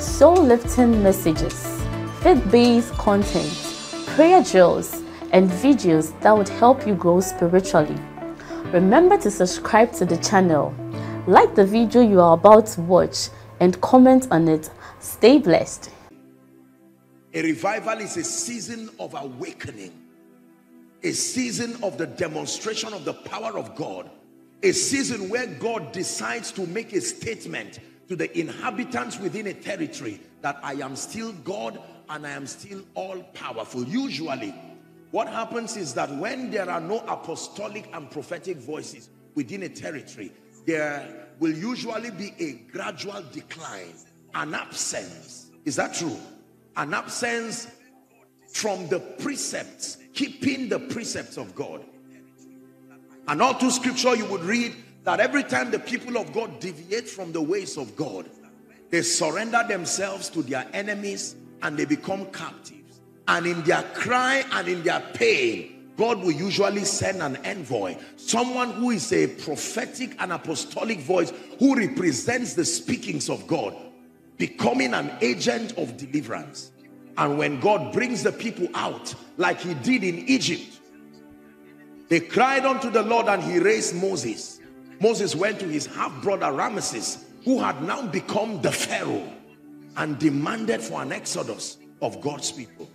soul-lifting messages, faith-based content, prayer drills, and videos that would help you grow spiritually. Remember to subscribe to the channel, like the video you are about to watch, and comment on it. Stay blessed. A revival is a season of awakening, a season of the demonstration of the power of God a season where God decides to make a statement to the inhabitants within a territory that I am still God and I am still all powerful. Usually, what happens is that when there are no apostolic and prophetic voices within a territory, there will usually be a gradual decline, an absence. Is that true? An absence from the precepts, keeping the precepts of God. And all through scripture, you would read that every time the people of God deviate from the ways of God, they surrender themselves to their enemies and they become captives. And in their cry and in their pain, God will usually send an envoy, someone who is a prophetic and apostolic voice who represents the speakings of God, becoming an agent of deliverance. And when God brings the people out, like he did in Egypt, they cried unto the Lord and he raised Moses. Moses went to his half-brother Ramesses, who had now become the Pharaoh, and demanded for an exodus of God's people.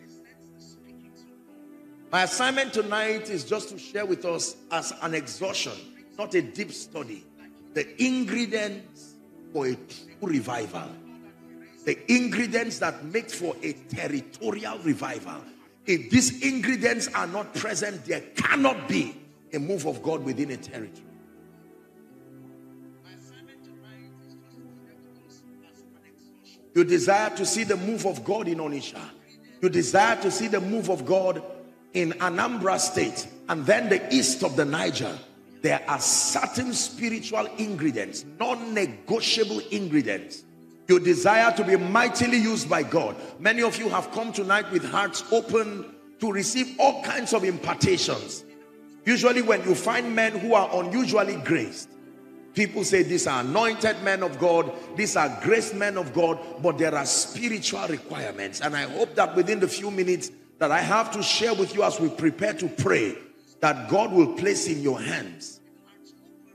My assignment tonight is just to share with us as an exhaustion, not a deep study, the ingredients for a true revival. The ingredients that make for a territorial revival if these ingredients are not present, there cannot be a move of God within a territory. You desire to see the move of God in Onitsha. You desire to see the move of God in Anambra State and then the east of the Niger. There are certain spiritual ingredients, non-negotiable ingredients you desire to be mightily used by God. Many of you have come tonight with hearts open to receive all kinds of impartations. Usually when you find men who are unusually graced, people say these are anointed men of God, these are grace men of God, but there are spiritual requirements. And I hope that within the few minutes that I have to share with you as we prepare to pray, that God will place in your hands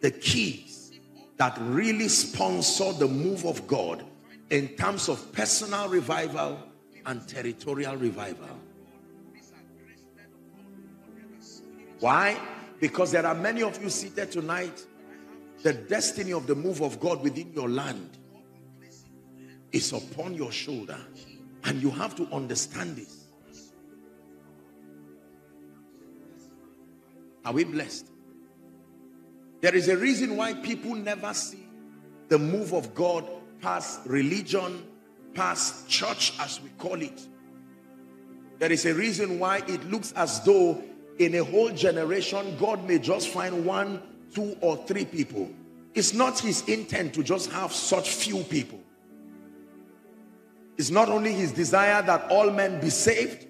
the keys that really sponsor the move of God in terms of personal revival and territorial revival. Why? Because there are many of you seated tonight. The destiny of the move of God within your land is upon your shoulder. And you have to understand this. Are we blessed? There is a reason why people never see the move of God past religion, past church as we call it. There is a reason why it looks as though in a whole generation, God may just find one, two or three people. It's not his intent to just have such few people. It's not only his desire that all men be saved,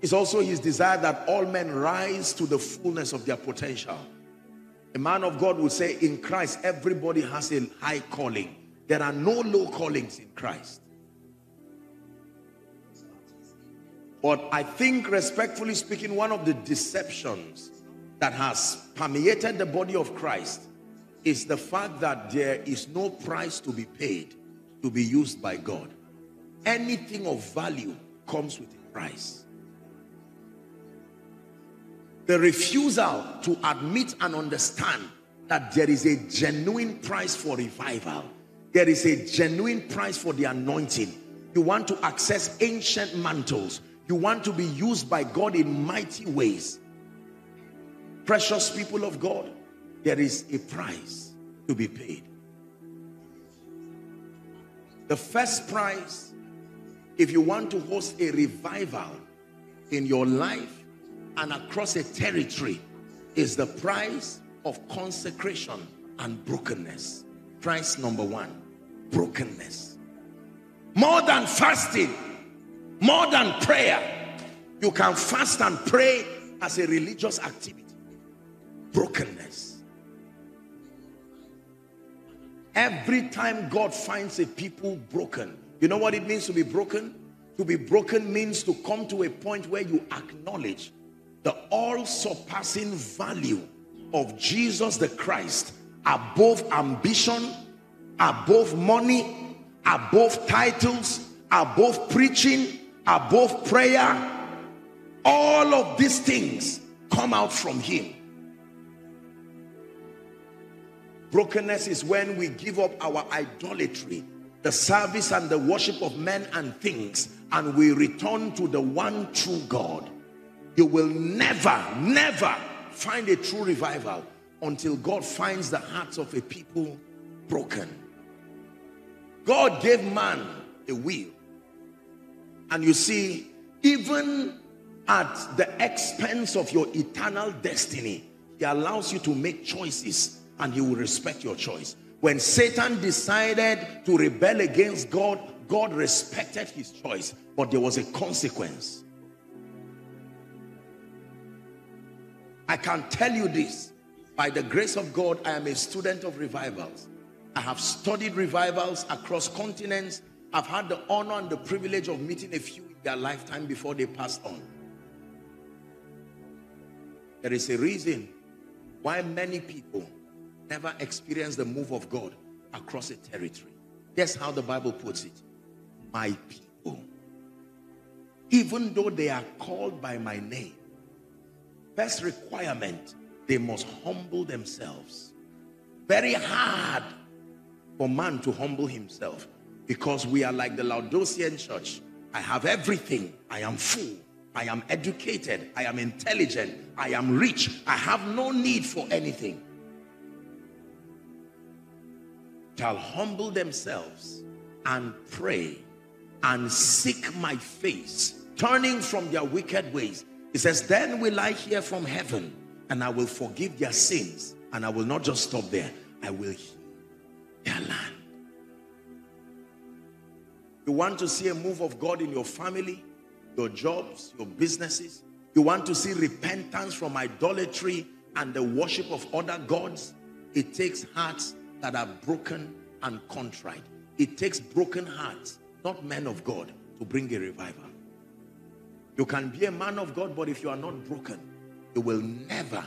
it's also his desire that all men rise to the fullness of their potential. A man of God will say, in Christ, everybody has a high calling. There are no low callings in Christ. But I think, respectfully speaking, one of the deceptions that has permeated the body of Christ is the fact that there is no price to be paid to be used by God. Anything of value comes with a price. The refusal to admit and understand that there is a genuine price for revival there is a genuine price for the anointing. You want to access ancient mantles. You want to be used by God in mighty ways. Precious people of God, there is a price to be paid. The first price if you want to host a revival in your life and across a territory, is the price of consecration and brokenness. Price number one brokenness. More than fasting, more than prayer. You can fast and pray as a religious activity. Brokenness. Every time God finds a people broken, you know what it means to be broken? To be broken means to come to a point where you acknowledge the all surpassing value of Jesus the Christ above ambition, above money, above titles, above preaching, above prayer. All of these things come out from Him. Brokenness is when we give up our idolatry, the service and the worship of men and things, and we return to the one true God. You will never, never find a true revival until God finds the hearts of a people broken. God gave man a will. And you see, even at the expense of your eternal destiny, he allows you to make choices and he will respect your choice. When Satan decided to rebel against God, God respected his choice, but there was a consequence. I can tell you this by the grace of God, I am a student of revivals. I have studied revivals across continents. I've had the honor and the privilege of meeting a few in their lifetime before they passed on. There is a reason why many people never experienced the move of God across a territory. That's how the Bible puts it. My people, even though they are called by my name, First requirement, they must humble themselves. Very hard for man to humble himself because we are like the Laodicean church. I have everything. I am full. I am educated. I am intelligent. I am rich. I have no need for anything. Shall humble themselves and pray and seek my face, turning from their wicked ways. He says, Then will I hear from heaven, and I will forgive their sins. And I will not just stop there, I will heal their land. You want to see a move of God in your family, your jobs, your businesses. You want to see repentance from idolatry and the worship of other gods. It takes hearts that are broken and contrite. It takes broken hearts, not men of God, to bring a revival. You can be a man of God, but if you are not broken, you will never.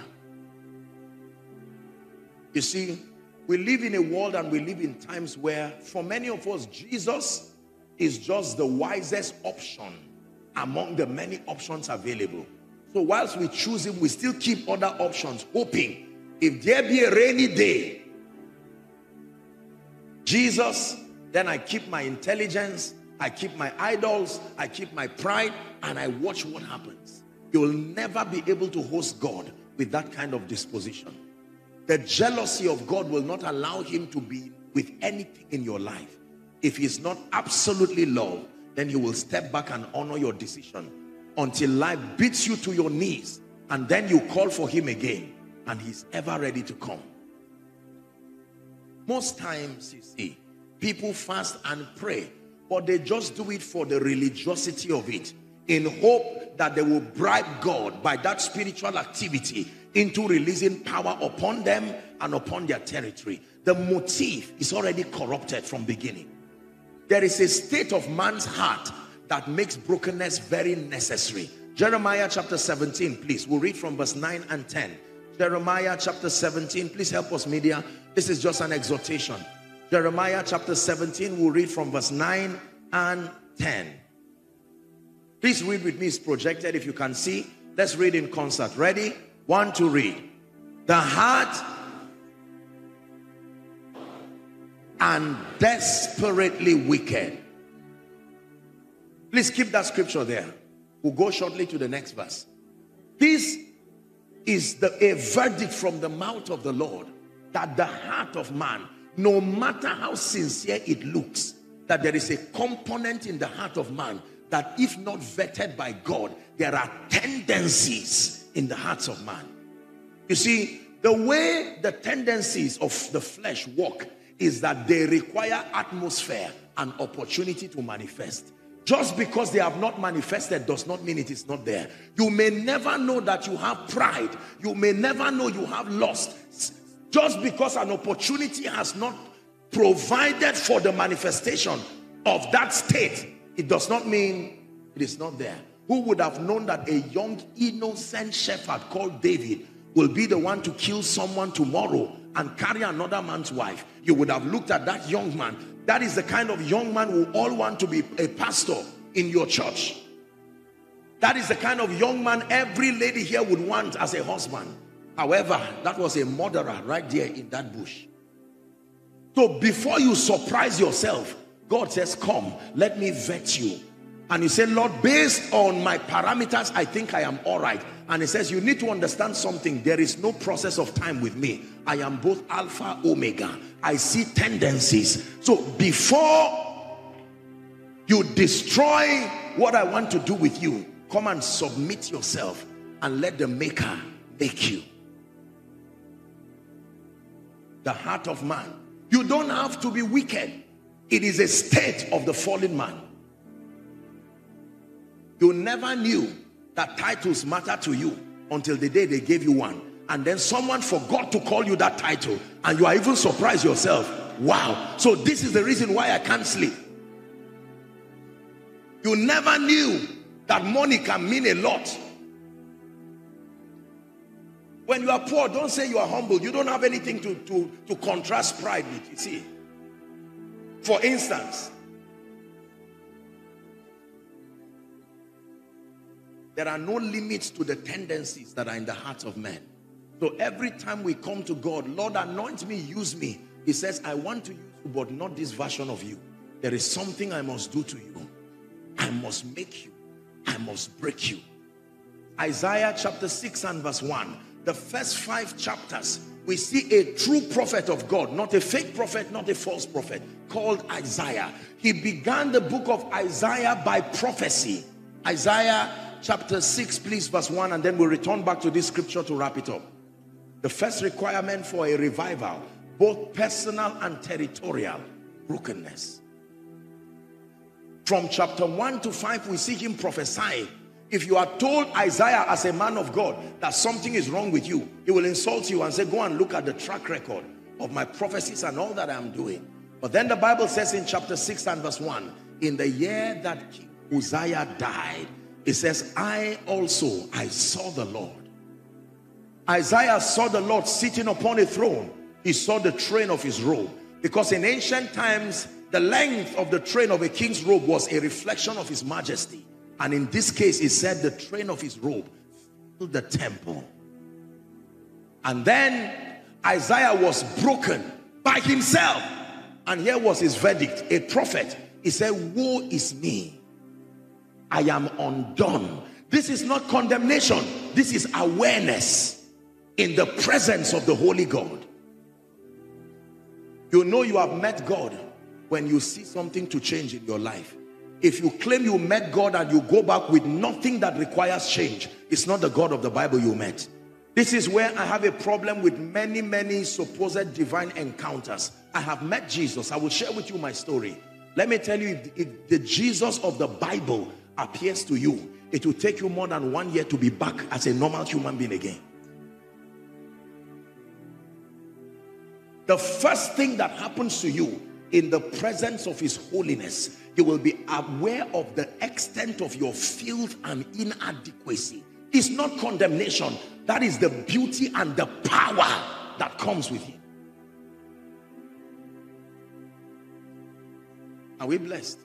You see, we live in a world and we live in times where, for many of us, Jesus is just the wisest option among the many options available. So, whilst we choose Him, we still keep other options, hoping if there be a rainy day, Jesus, then I keep my intelligence, I keep my idols, I keep my pride, and I watch what happens. You will never be able to host God with that kind of disposition. The jealousy of God will not allow him to be with anything in your life. If he's not absolutely love, then he will step back and honor your decision until life beats you to your knees and then you call for him again and he's ever ready to come. Most times, you see, people fast and pray but they just do it for the religiosity of it in hope that they will bribe God by that spiritual activity into releasing power upon them and upon their territory. The motive is already corrupted from beginning. There is a state of man's heart that makes brokenness very necessary. Jeremiah chapter 17, please. We'll read from verse 9 and 10. Jeremiah chapter 17, please help us media. This is just an exhortation. Jeremiah chapter 17, we'll read from verse 9 and 10. Please read with me, it's projected if you can see. Let's read in concert. Ready? One to read. The heart and desperately wicked. Please keep that scripture there. We'll go shortly to the next verse. This is the, a verdict from the mouth of the Lord that the heart of man no matter how sincere it looks, that there is a component in the heart of man that if not vetted by God, there are tendencies in the hearts of man. You see, the way the tendencies of the flesh work is that they require atmosphere and opportunity to manifest. Just because they have not manifested does not mean it is not there. You may never know that you have pride. You may never know you have lost. Just because an opportunity has not provided for the manifestation of that state, it does not mean it is not there. Who would have known that a young innocent shepherd called David will be the one to kill someone tomorrow and carry another man's wife? You would have looked at that young man. That is the kind of young man who all want to be a pastor in your church. That is the kind of young man every lady here would want as a husband. However, that was a murderer right there in that bush. So before you surprise yourself, God says, come, let me vet you. And you say, Lord, based on my parameters, I think I am all right. And he says, you need to understand something. There is no process of time with me. I am both Alpha, Omega. I see tendencies. So before you destroy what I want to do with you, come and submit yourself and let the maker make you the heart of man. You don't have to be wicked. It is a state of the fallen man. You never knew that titles matter to you until the day they gave you one. And then someone forgot to call you that title. And you are even surprised yourself. Wow. So this is the reason why I can't sleep. You never knew that money can mean a lot when you are poor, don't say you are humble. You don't have anything to, to, to contrast pride with. You see. For instance, there are no limits to the tendencies that are in the hearts of men. So every time we come to God, Lord, anoint me, use me. He says, I want to use you, but not this version of you. There is something I must do to you. I must make you. I must break you. Isaiah chapter 6 and verse 1 the first five chapters, we see a true prophet of God, not a fake prophet, not a false prophet, called Isaiah. He began the book of Isaiah by prophecy. Isaiah chapter 6, please, verse 1, and then we'll return back to this scripture to wrap it up. The first requirement for a revival, both personal and territorial, brokenness. From chapter 1 to 5, we see him prophesying if you are told Isaiah as a man of God that something is wrong with you, he will insult you and say, go and look at the track record of my prophecies and all that I'm doing. But then the Bible says in chapter 6 and verse 1, in the year that King Uzziah died, it says, I also, I saw the Lord. Isaiah saw the Lord sitting upon a throne. He saw the train of his robe. Because in ancient times, the length of the train of a king's robe was a reflection of his majesty. And in this case, he said the train of his robe filled the temple. And then Isaiah was broken by himself. And here was his verdict, a prophet. He said, woe is me. I am undone. This is not condemnation. This is awareness in the presence of the Holy God. You know you have met God when you see something to change in your life. If you claim you met God and you go back with nothing that requires change, it's not the God of the Bible you met. This is where I have a problem with many, many supposed divine encounters. I have met Jesus. I will share with you my story. Let me tell you, if, the Jesus of the Bible appears to you, it will take you more than one year to be back as a normal human being again. The first thing that happens to you in the presence of his holiness you will be aware of the extent of your filth and inadequacy. It's not condemnation. That is the beauty and the power that comes with it. Are we blessed?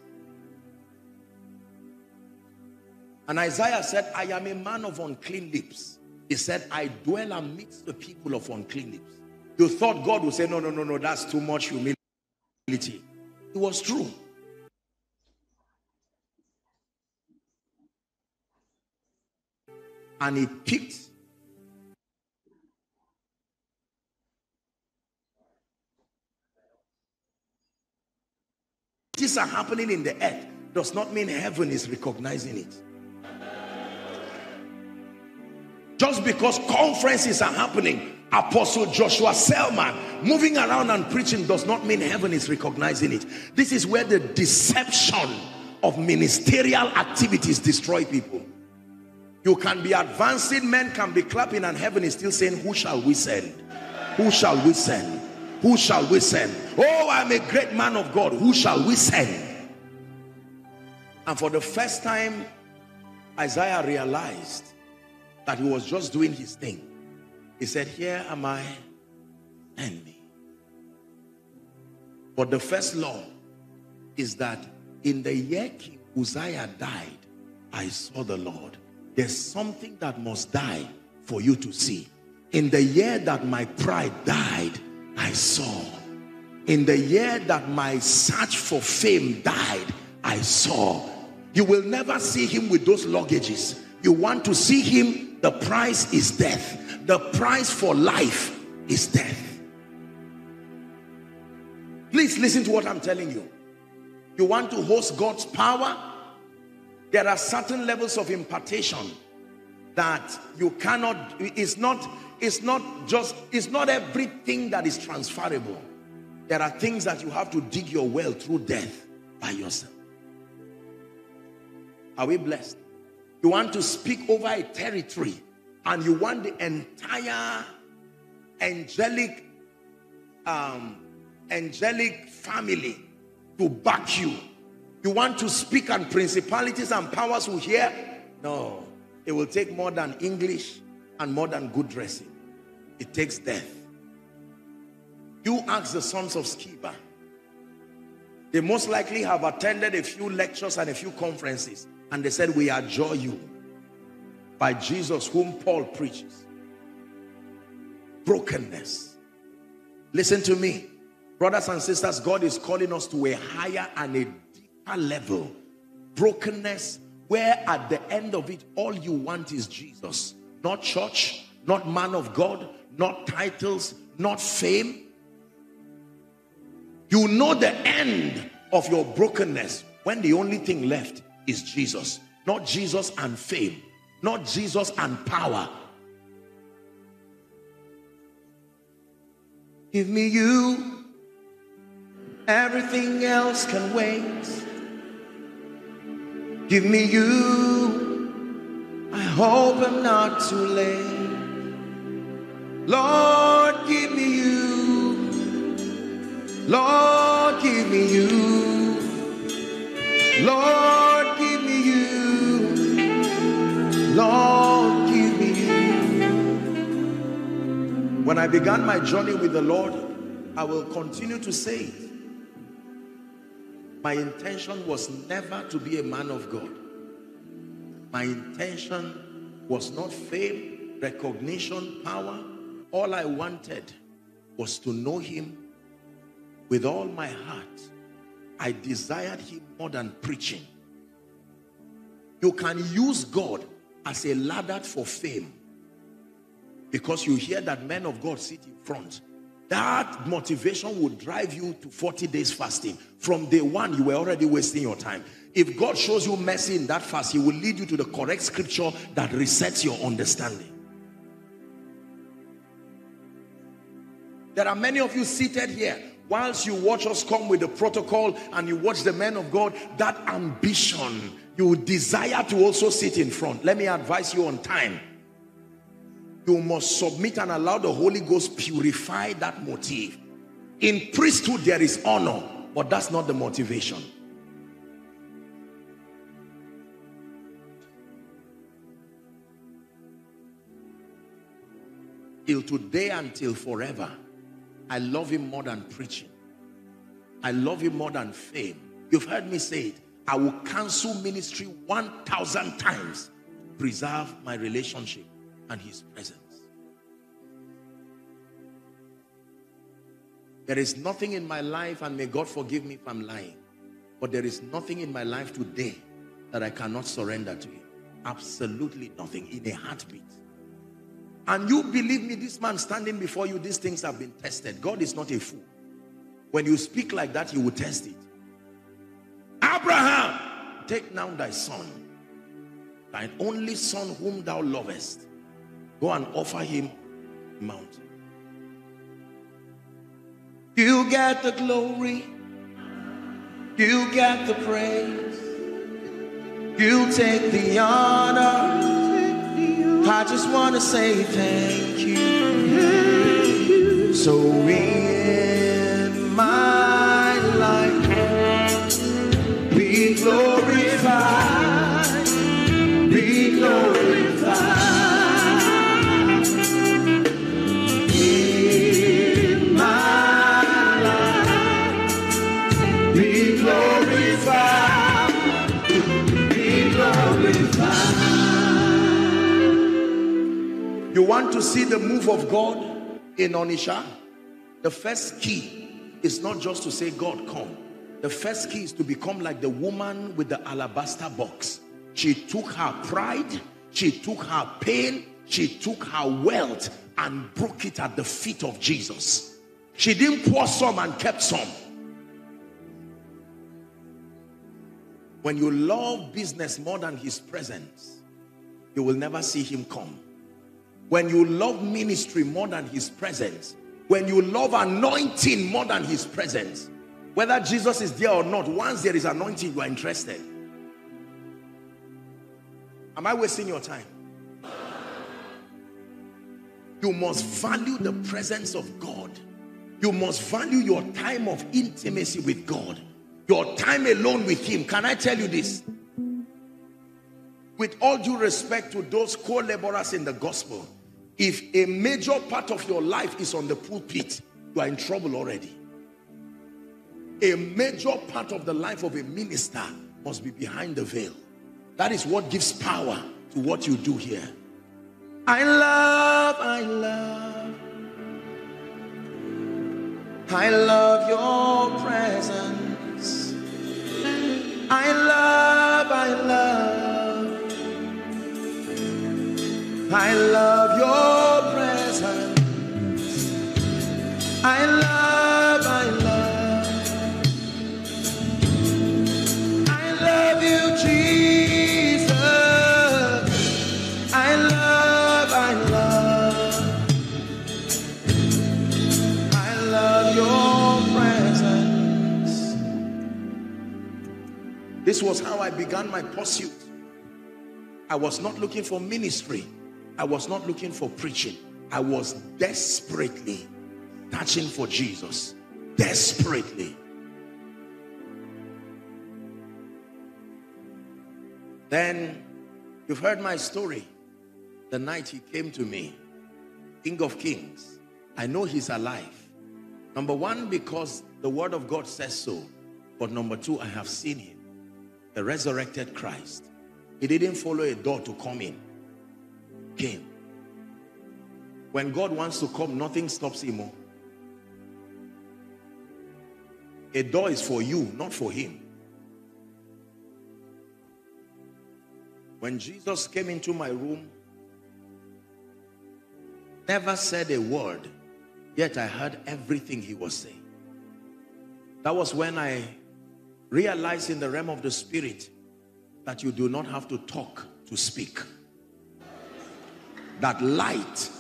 And Isaiah said, I am a man of unclean lips. He said, I dwell amidst the people of unclean lips. You thought God would say, no, no, no, no, that's too much humility. It was true. And it picked activities are happening in the earth does not mean heaven is recognizing it. Just because conferences are happening, Apostle Joshua Selman moving around and preaching does not mean heaven is recognizing it. This is where the deception of ministerial activities destroy people. You can be advancing, men can be clapping, and heaven is still saying, Who shall we send? Who shall we send? Who shall we send? Oh, I'm a great man of God. Who shall we send? And for the first time, Isaiah realized that he was just doing his thing. He said, Here am I, send me. But the first law is that in the year King Uzziah died, I saw the Lord. There's something that must die for you to see. In the year that my pride died, I saw. In the year that my search for fame died, I saw. You will never see him with those luggages. You want to see him, the price is death. The price for life is death. Please listen to what I'm telling you. You want to host God's power? There are certain levels of impartation that you cannot, it's not, it's not just, it's not everything that is transferable. There are things that you have to dig your well through death by yourself. Are we blessed? You want to speak over a territory and you want the entire angelic um, angelic family to back you. You want to speak and principalities and powers will hear? No. It will take more than English and more than good dressing. It takes death. You ask the sons of Sceva. They most likely have attended a few lectures and a few conferences. And they said, we adjure you by Jesus whom Paul preaches. Brokenness. Listen to me. Brothers and sisters, God is calling us to a higher and a deeper level. Brokenness, where at the end of it, all you want is Jesus. Not church, not man of God, not titles, not fame. You know the end of your brokenness when the only thing left is Jesus. Not Jesus and fame, not Jesus and power. Give me you Everything else can wait. Give me you. I hope I'm not too late. Lord, give me you. Lord, give me you. Lord, give me you. Lord, give me you. When I began my journey with the Lord, I will continue to say it. My intention was never to be a man of God. My intention was not fame, recognition, power. All I wanted was to know him with all my heart. I desired him more than preaching. You can use God as a ladder for fame because you hear that men of God sit in front that motivation will drive you to 40 days fasting. From day one, you were already wasting your time. If God shows you mercy in that fast, he will lead you to the correct scripture that resets your understanding. There are many of you seated here. Whilst you watch us come with the protocol and you watch the men of God, that ambition, you desire to also sit in front. Let me advise you on time you must submit and allow the Holy Ghost purify that motive. In priesthood, there is honor, but that's not the motivation. Till today until forever, I love him more than preaching. I love him more than fame. You've heard me say it. I will cancel ministry 1,000 times. Preserve my relationship and his presence. There is nothing in my life, and may God forgive me if I'm lying, but there is nothing in my life today that I cannot surrender to him. Absolutely nothing in a heartbeat. And you believe me, this man standing before you, these things have been tested. God is not a fool. When you speak like that, you will test it. Abraham, take now thy son, thine only son whom thou lovest. Go and offer him mountain. You get the glory. You get the praise. You take the honor. I just want to say thank you. So in my life, be glorified, want to see the move of God in Onitsha? The first key is not just to say, God, come. The first key is to become like the woman with the alabaster box. She took her pride, she took her pain, she took her wealth and broke it at the feet of Jesus. She didn't pour some and kept some. When you love business more than his presence, you will never see him come. When you love ministry more than his presence, when you love anointing more than his presence, whether Jesus is there or not, once there is anointing, you are interested. Am I wasting your time? You must value the presence of God. You must value your time of intimacy with God. Your time alone with him. Can I tell you this? With all due respect to those co-laborers in the gospel, if a major part of your life is on the pulpit, you are in trouble already. A major part of the life of a minister must be behind the veil. That is what gives power to what you do here. I love, I love, I love your presence. I love, I love, I love your presence. I love, I love, I love you, Jesus. I love, I love, I love your presence. This was how I began my pursuit. I was not looking for ministry. I was not looking for preaching. I was desperately touching for Jesus. Desperately. Then you've heard my story. The night he came to me, King of Kings. I know he's alive. Number one, because the word of God says so. But number two, I have seen him. The resurrected Christ. He didn't follow a door to come in. Came. When God wants to come, nothing stops him. oh. A door is for you, not for him. When Jesus came into my room, never said a word, yet I heard everything he was saying. That was when I realized in the realm of the spirit that you do not have to talk to speak. That light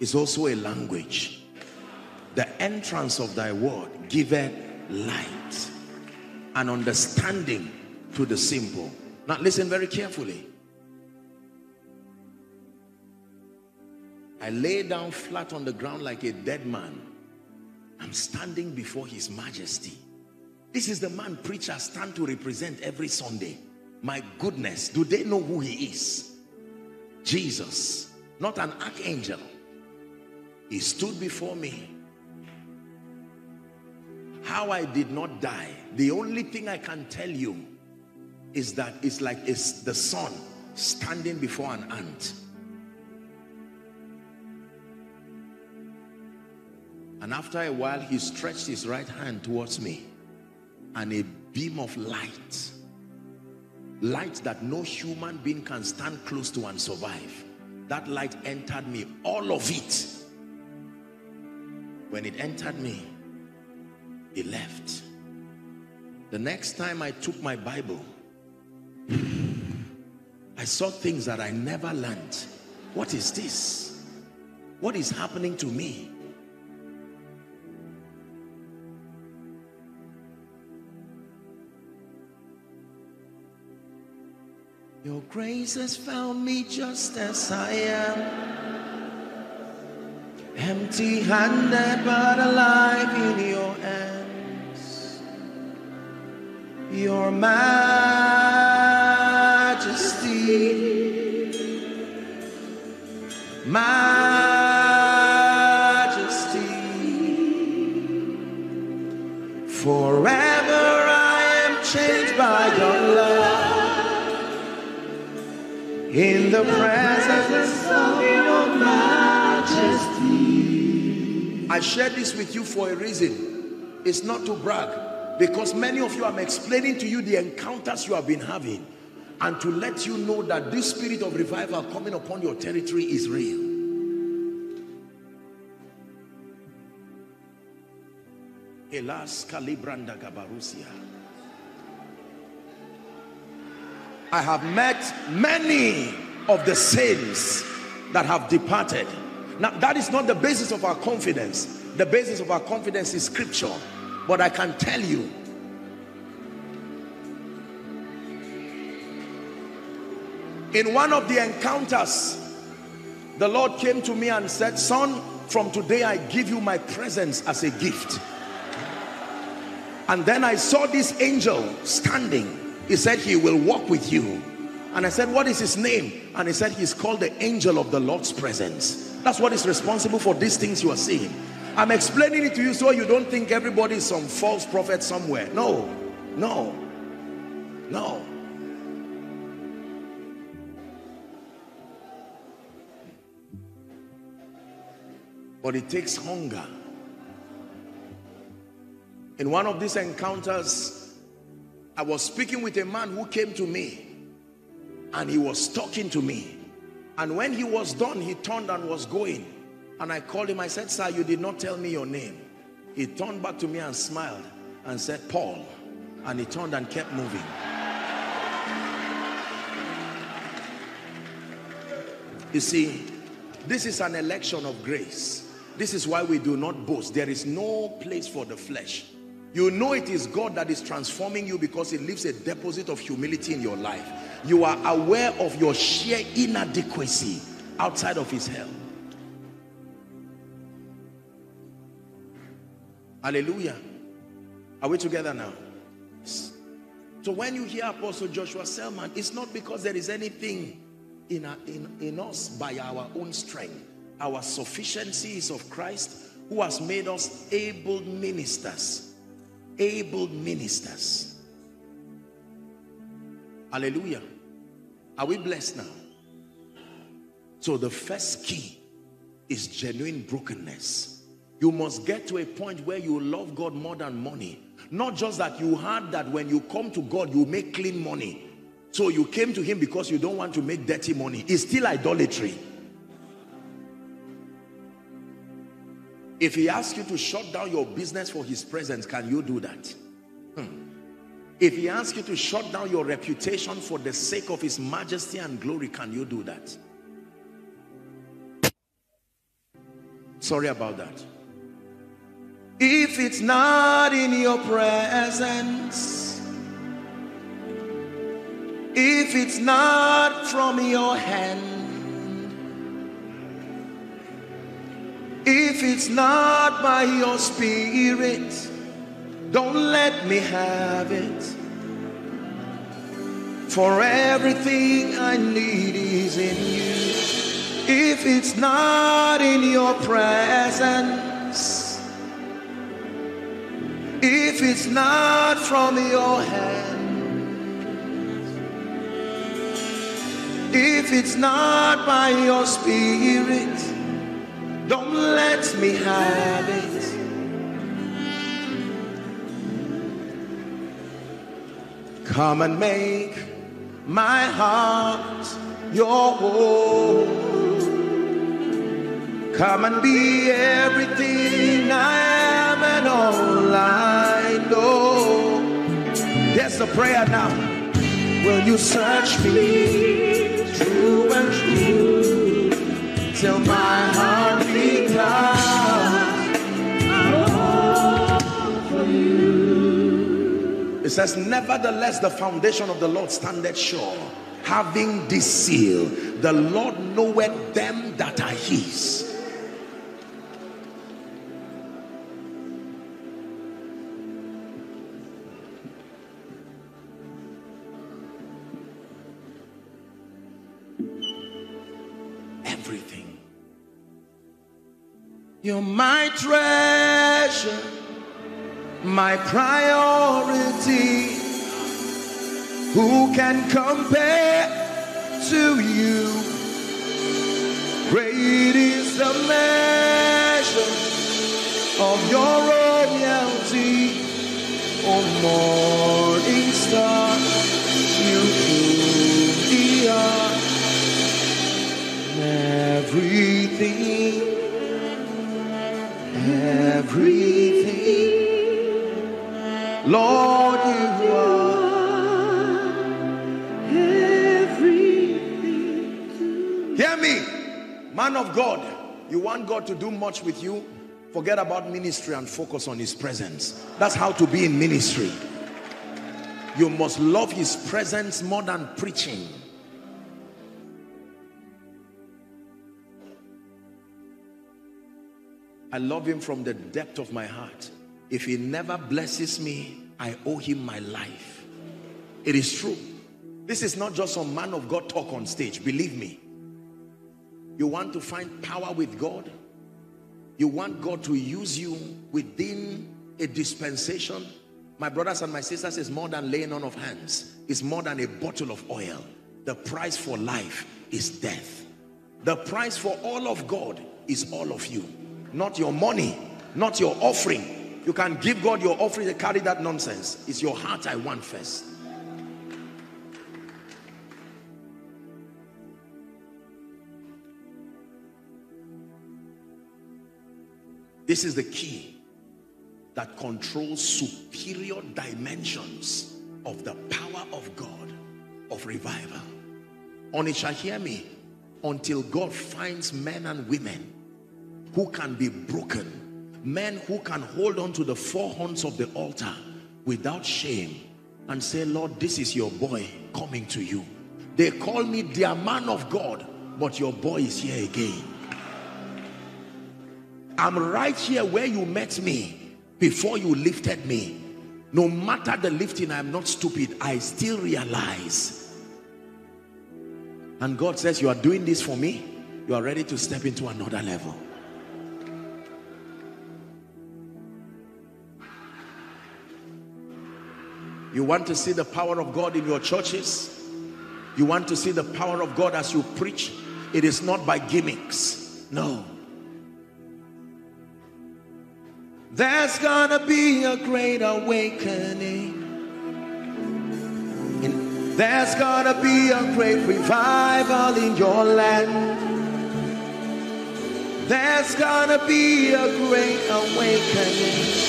is also a language. The entrance of thy word giveth light and understanding to the simple. Now listen very carefully. I lay down flat on the ground like a dead man. I'm standing before his majesty. This is the man preachers stand to represent every Sunday. My goodness, do they know who he is? Jesus, not an archangel. He stood before me. How I did not die. The only thing I can tell you is that it's like it's the sun standing before an ant. And after a while, he stretched his right hand towards me and a beam of light, light that no human being can stand close to and survive. That light entered me, all of it. When it entered me, it left. The next time I took my Bible, I saw things that I never learned. What is this? What is happening to me? Your grace has found me just as I am. Empty handed but alive in your hands. Your majesty. Majesty. I share this with you for a reason. It's not to brag, because many of you, I'm explaining to you the encounters you have been having, and to let you know that this spirit of revival coming upon your territory is real. Elas Gabarusia. I have met many of the saints that have departed. Now, that is not the basis of our confidence. The basis of our confidence is scripture. But I can tell you, in one of the encounters, the Lord came to me and said, Son, from today I give you my presence as a gift. And then I saw this angel standing he said he will walk with you. And I said, what is his name? And he said, he's called the angel of the Lord's presence. That's what is responsible for these things you are seeing. I'm explaining it to you so you don't think everybody is some false prophet somewhere. No, no, no. But it takes hunger. In one of these encounters, I was speaking with a man who came to me and he was talking to me. And when he was done, he turned and was going. And I called him, I said, sir, you did not tell me your name. He turned back to me and smiled and said, Paul. And he turned and kept moving. You see, this is an election of grace. This is why we do not boast. There is no place for the flesh. You know it is God that is transforming you because He leaves a deposit of humility in your life. You are aware of your sheer inadequacy outside of His help. Hallelujah. Are we together now? So when you hear Apostle Joshua Selman, it's not because there is anything in, our, in, in us by our own strength. Our sufficiency is of Christ who has made us able ministers able ministers. Hallelujah. Are we blessed now? So the first key is genuine brokenness. You must get to a point where you love God more than money. Not just that you heard that when you come to God, you make clean money. So you came to him because you don't want to make dirty money. It's still idolatry. If he asks you to shut down your business for his presence, can you do that? Hmm. If he asks you to shut down your reputation for the sake of his majesty and glory, can you do that? Sorry about that. If it's not in your presence, if it's not from your hand, If it's not by your spirit, don't let me have it. For everything I need is in you. If it's not in your presence, if it's not from your hand, if it's not by your spirit, don't let me have it. Come and make my heart your home. Come and be everything I am and all I know. There's the prayer now. Will you search me true and true till my heart be becomes It says, Nevertheless, the foundation of the Lord standeth sure, having this seal. The Lord knoweth them that are his. Everything. You're my treasure, my priority. Who can compare to you? Great is the measure of your royalty, O morning star. You rule the everything everything. Lord, you are everything. Hear me, man of God. You want God to do much with you? Forget about ministry and focus on his presence. That's how to be in ministry. You must love his presence more than preaching. I love him from the depth of my heart. If he never blesses me, I owe him my life. It is true. This is not just some man of God talk on stage. Believe me. You want to find power with God? You want God to use you within a dispensation? My brothers and my sisters, is more than laying on of hands. It's more than a bottle of oil. The price for life is death. The price for all of God is all of you not your money, not your offering. You can give God your offering and carry that nonsense. It's your heart I want first. This is the key that controls superior dimensions of the power of God of revival. Only shall hear me until God finds men and women who can be broken, men who can hold on to the four horns of the altar without shame and say, Lord, this is your boy coming to you. They call me their man of God, but your boy is here again. I'm right here where you met me before you lifted me. No matter the lifting, I'm not stupid. I still realize. And God says, you are doing this for me. You are ready to step into another level. You want to see the power of God in your churches? You want to see the power of God as you preach? It is not by gimmicks. No. There's gonna be a great awakening. And There's gonna be a great revival in your land. There's gonna be a great awakening.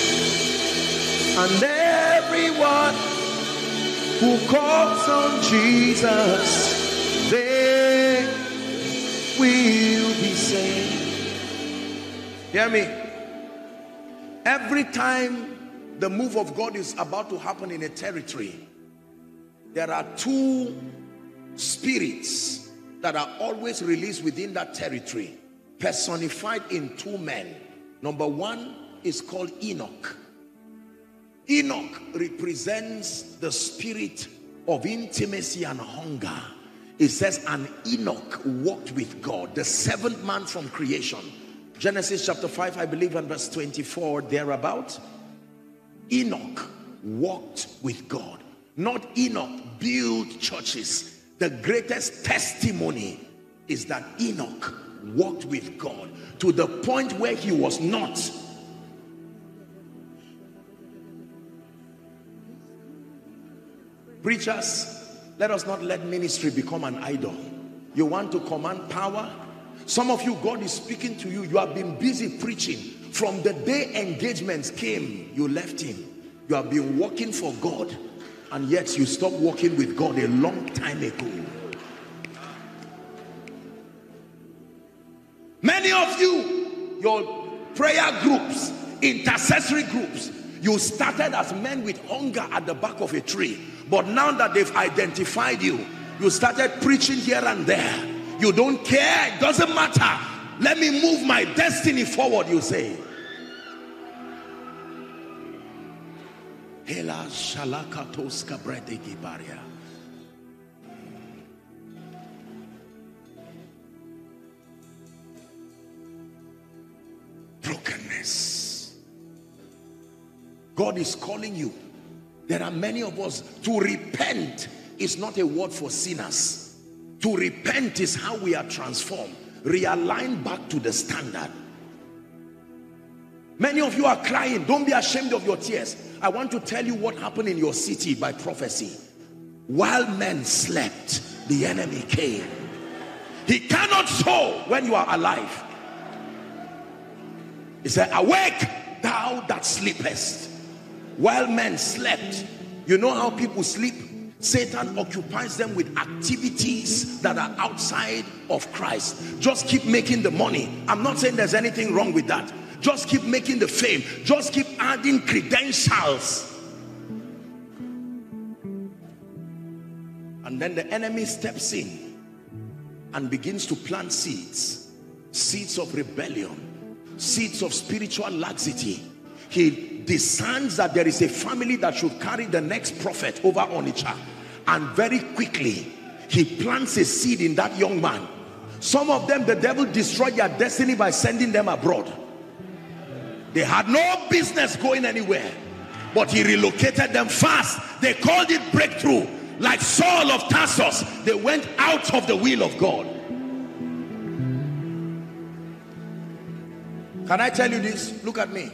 And everyone who calls on Jesus, they will be saved. Hear me? Every time the move of God is about to happen in a territory, there are two spirits that are always released within that territory, personified in two men. Number one is called Enoch. Enoch represents the spirit of intimacy and hunger. It says, and Enoch walked with God, the seventh man from creation. Genesis chapter 5, I believe, and verse 24, thereabout. Enoch walked with God. Not Enoch built churches. The greatest testimony is that Enoch walked with God to the point where he was not Preachers, let us not let ministry become an idol. You want to command power? Some of you, God is speaking to you. You have been busy preaching. From the day engagements came, you left him. You have been working for God and yet you stopped walking with God a long time ago. Many of you, your prayer groups, intercessory groups, you started as men with hunger at the back of a tree. But now that they've identified you, you started preaching here and there. You don't care. It doesn't matter. Let me move my destiny forward, you say. Hela shalakatos kabrete gibaria. Brokenness. God is calling you. There are many of us to repent is not a word for sinners. To repent is how we are transformed. realigned back to the standard. Many of you are crying. Don't be ashamed of your tears. I want to tell you what happened in your city by prophecy. While men slept, the enemy came. He cannot sow when you are alive. He said, Awake, thou that sleepest. While men slept, you know how people sleep? Satan occupies them with activities that are outside of Christ. Just keep making the money. I'm not saying there's anything wrong with that. Just keep making the fame. Just keep adding credentials. And then the enemy steps in and begins to plant seeds. Seeds of rebellion. Seeds of spiritual laxity. He discerns that there is a family that should carry the next prophet over Onitsha. And very quickly, he plants a seed in that young man. Some of them, the devil destroyed their destiny by sending them abroad. They had no business going anywhere. But he relocated them fast. They called it breakthrough. Like Saul of Tarsus, they went out of the will of God. Can I tell you this? Look at me.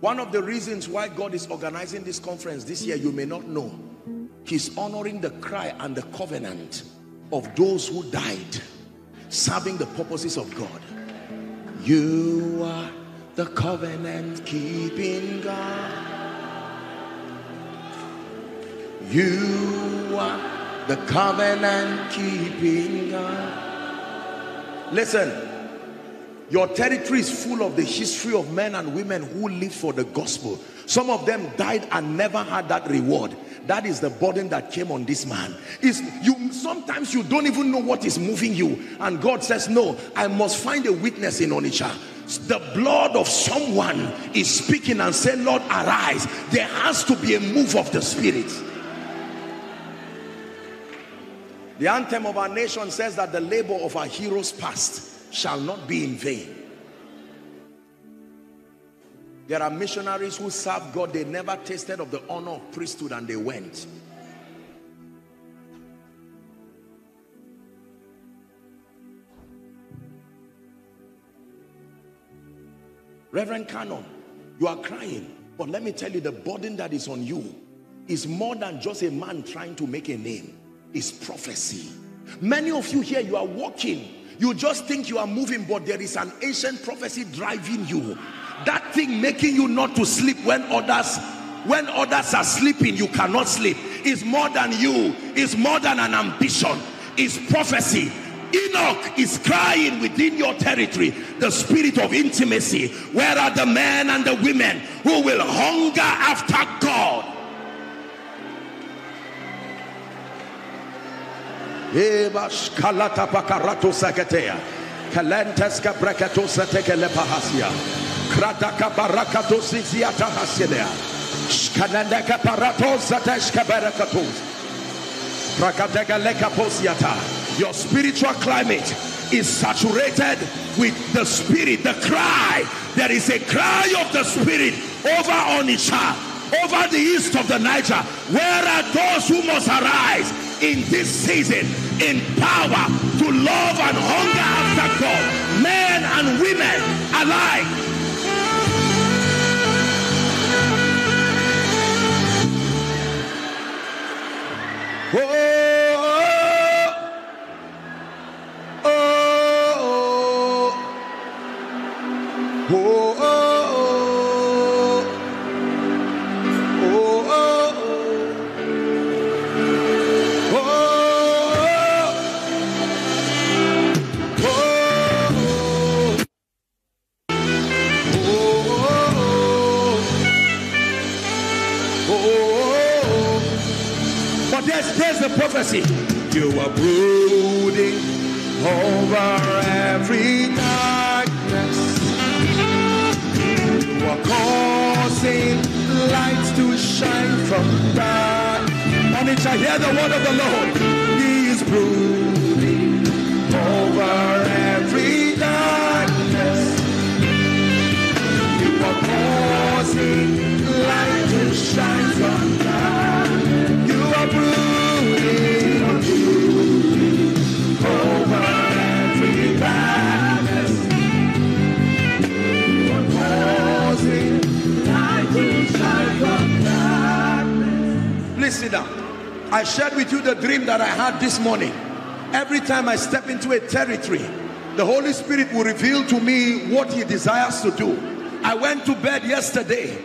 One of the reasons why God is organizing this conference this year, you may not know. He's honoring the cry and the covenant of those who died, serving the purposes of God. You are the covenant keeping God. You are the covenant keeping God. Listen, your territory is full of the history of men and women who live for the gospel. Some of them died and never had that reward. That is the burden that came on this man. Is you sometimes you don't even know what is moving you, and God says, No, I must find a witness in Onitsha the blood of someone is speaking and saying, Lord, arise. There has to be a move of the Spirit. The anthem of our nation says that the labor of our heroes past shall not be in vain. There are missionaries who serve God, they never tasted of the honor of priesthood and they went. Reverend Canon, you are crying. But let me tell you, the burden that is on you is more than just a man trying to make a name. It's prophecy. Many of you here, you are walking. You just think you are moving, but there is an ancient prophecy driving you. That thing making you not to sleep when others when others are sleeping, you cannot sleep. Is more than you. Is more than an ambition. Is prophecy Enoch is crying within your territory the spirit of intimacy. Where are the men and the women who will hunger after God? Kalenteska brakatosa tekele pahasia. Krataka barakatos iziata hasilea. Shkanandeka paratosa teshka barakatos. Prakateka leka posiata. Your spiritual climate is saturated with the spirit, the cry. There is a cry of the spirit over Onitsha, over the east of the Niger. Where are those who must arise in this season in power to love and hunger after God, men and women alike? Oh, mercy. You are brooding over every darkness. You are causing lights to shine from dark. On it, I hear the word of the Lord. He is brooding sit down. I shared with you the dream that I had this morning. Every time I step into a territory, the Holy Spirit will reveal to me what He desires to do. I went to bed yesterday,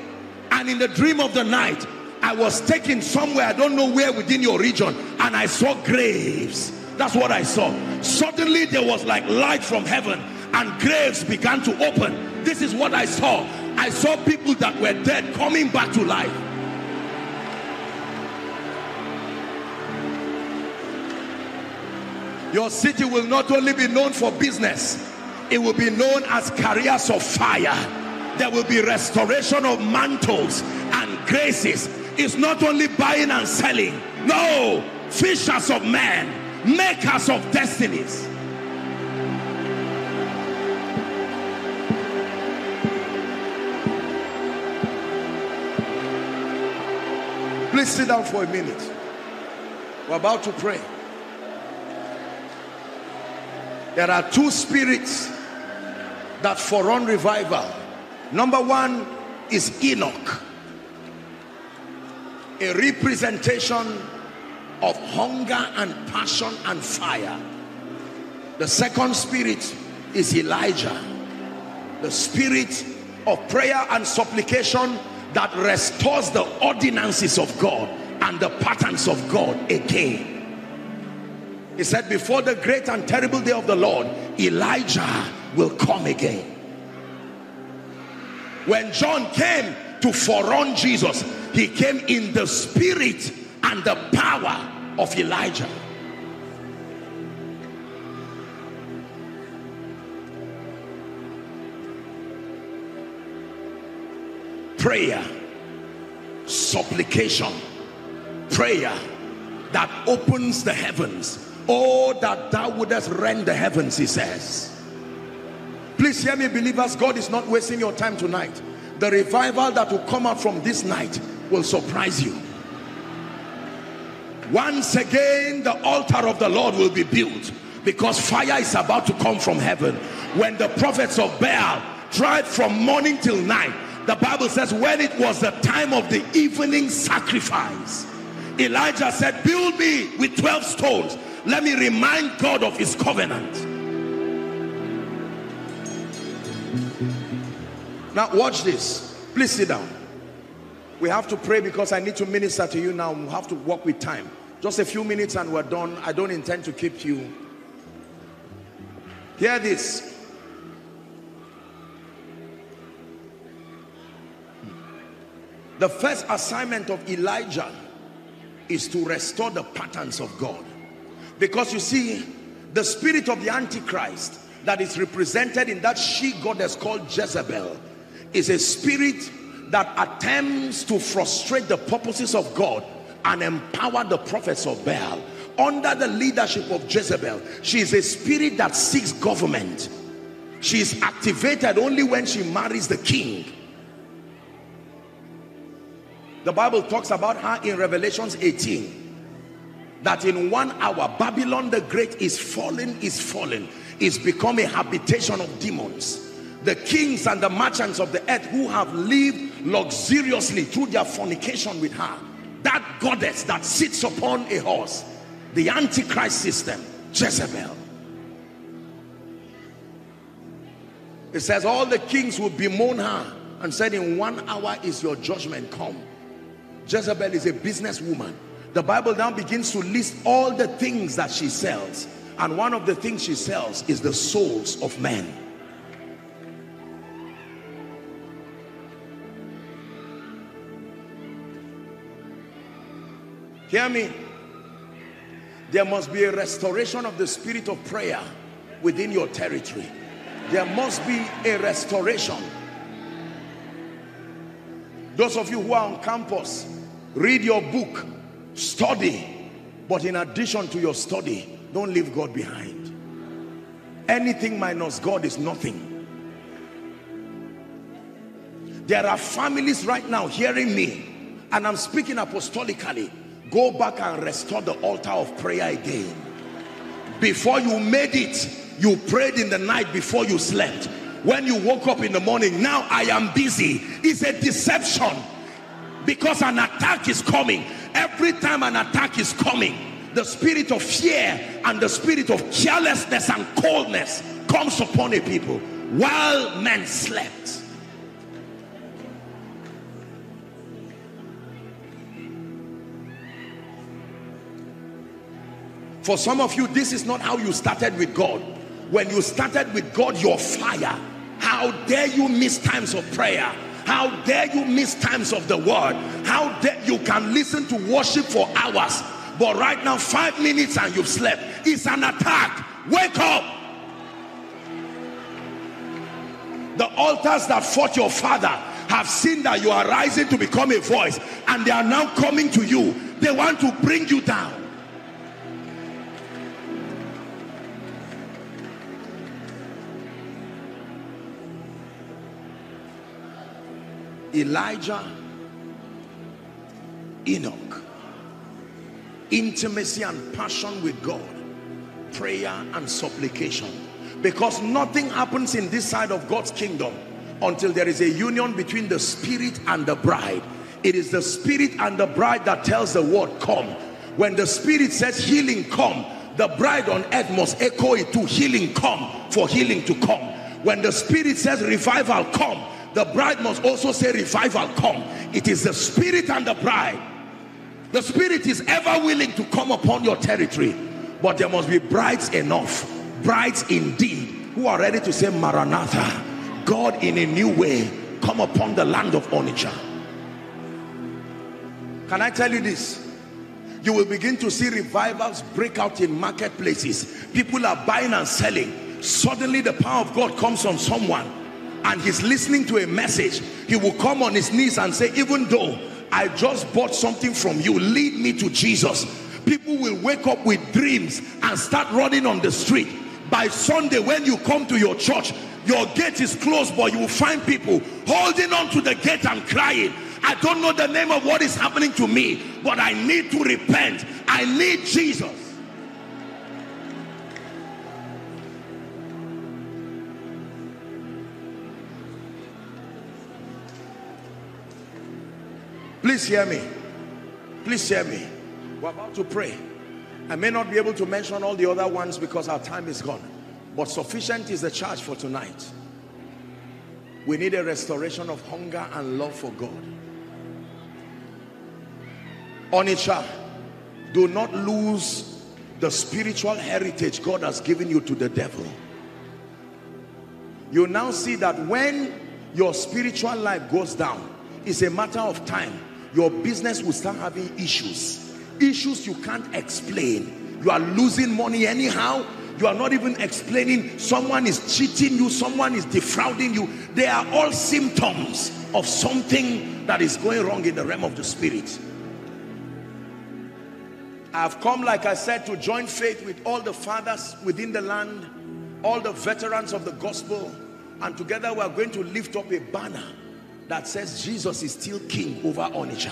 and in the dream of the night, I was taken somewhere, I don't know where within your region, and I saw graves. That's what I saw. Suddenly, there was like light from heaven, and graves began to open. This is what I saw. I saw people that were dead coming back to life. Your city will not only be known for business, it will be known as carriers of fire. There will be restoration of mantles and graces. It's not only buying and selling. No, fishers of men, makers of destinies. Please sit down for a minute. We're about to pray. There are two spirits that forerun revival. Number one is Enoch, a representation of hunger and passion and fire. The second spirit is Elijah, the spirit of prayer and supplication that restores the ordinances of God and the patterns of God again. He said, Before the great and terrible day of the Lord, Elijah will come again. When John came to forerun Jesus, he came in the spirit and the power of Elijah. Prayer, supplication, prayer that opens the heavens Oh, that thou wouldest rend the heavens, he says. Please hear me, believers. God is not wasting your time tonight. The revival that will come out from this night will surprise you. Once again, the altar of the Lord will be built because fire is about to come from heaven. When the prophets of Baal tried from morning till night, the Bible says, when it was the time of the evening sacrifice, Elijah said, Build me with 12 stones let me remind God of his covenant. Now watch this. Please sit down. We have to pray because I need to minister to you now. We have to work with time. Just a few minutes and we're done. I don't intend to keep you. Hear this. The first assignment of Elijah is to restore the patterns of God. Because you see, the spirit of the Antichrist that is represented in that she goddess called Jezebel is a spirit that attempts to frustrate the purposes of God and empower the prophets of Baal. Under the leadership of Jezebel, she is a spirit that seeks government. She is activated only when she marries the king. The Bible talks about her in Revelations 18 that in one hour Babylon the great is fallen is fallen is become a habitation of demons. The kings and the merchants of the earth who have lived luxuriously through their fornication with her that goddess that sits upon a horse the antichrist system Jezebel. It says all the kings will bemoan her and said in one hour is your judgment come. Jezebel is a businesswoman the Bible now begins to list all the things that she sells. And one of the things she sells is the souls of men. Hear me. There must be a restoration of the spirit of prayer within your territory. There must be a restoration. Those of you who are on campus, read your book, study. But in addition to your study, don't leave God behind. Anything minus God is nothing. There are families right now hearing me, and I'm speaking apostolically. Go back and restore the altar of prayer again. Before you made it, you prayed in the night before you slept. When you woke up in the morning, now I am busy. It's a deception because an attack is coming. Every time an attack is coming, the spirit of fear and the spirit of carelessness and coldness comes upon a people while men slept. For some of you, this is not how you started with God. When you started with God, your fire. How dare you miss times of prayer? How dare you miss times of the word? How dare you can listen to worship for hours, but right now, five minutes and you've slept. It's an attack. Wake up. The altars that fought your father have seen that you are rising to become a voice, and they are now coming to you. They want to bring you down. Elijah, Enoch, intimacy and passion with God, prayer and supplication. Because nothing happens in this side of God's kingdom until there is a union between the spirit and the bride. It is the spirit and the bride that tells the word come. When the spirit says healing come, the bride on earth must echo it to healing come for healing to come. When the spirit says revival come, the bride must also say revival come. It is the spirit and the bride. The spirit is ever willing to come upon your territory but there must be brides enough brides indeed who are ready to say maranatha god in a new way come upon the land of onitsha. Can i tell you this? You will begin to see revivals break out in marketplaces. People are buying and selling. Suddenly the power of god comes on someone and he's listening to a message he will come on his knees and say even though I just bought something from you lead me to Jesus. People will wake up with dreams and start running on the street. By Sunday when you come to your church your gate is closed but you will find people holding on to the gate and crying. I don't know the name of what is happening to me but I need to repent. I need Jesus Please hear me. Please hear me. We're about to pray. I may not be able to mention all the other ones because our time is gone. But sufficient is the charge for tonight. We need a restoration of hunger and love for God. Onitsha, do not lose the spiritual heritage God has given you to the devil. You now see that when your spiritual life goes down, it's a matter of time your business will start having issues. Issues you can't explain. You are losing money anyhow. You are not even explaining. Someone is cheating you. Someone is defrauding you. They are all symptoms of something that is going wrong in the realm of the spirit. I've come like I said to join faith with all the fathers within the land all the veterans of the gospel and together we are going to lift up a banner that says Jesus is still king over Onitsha.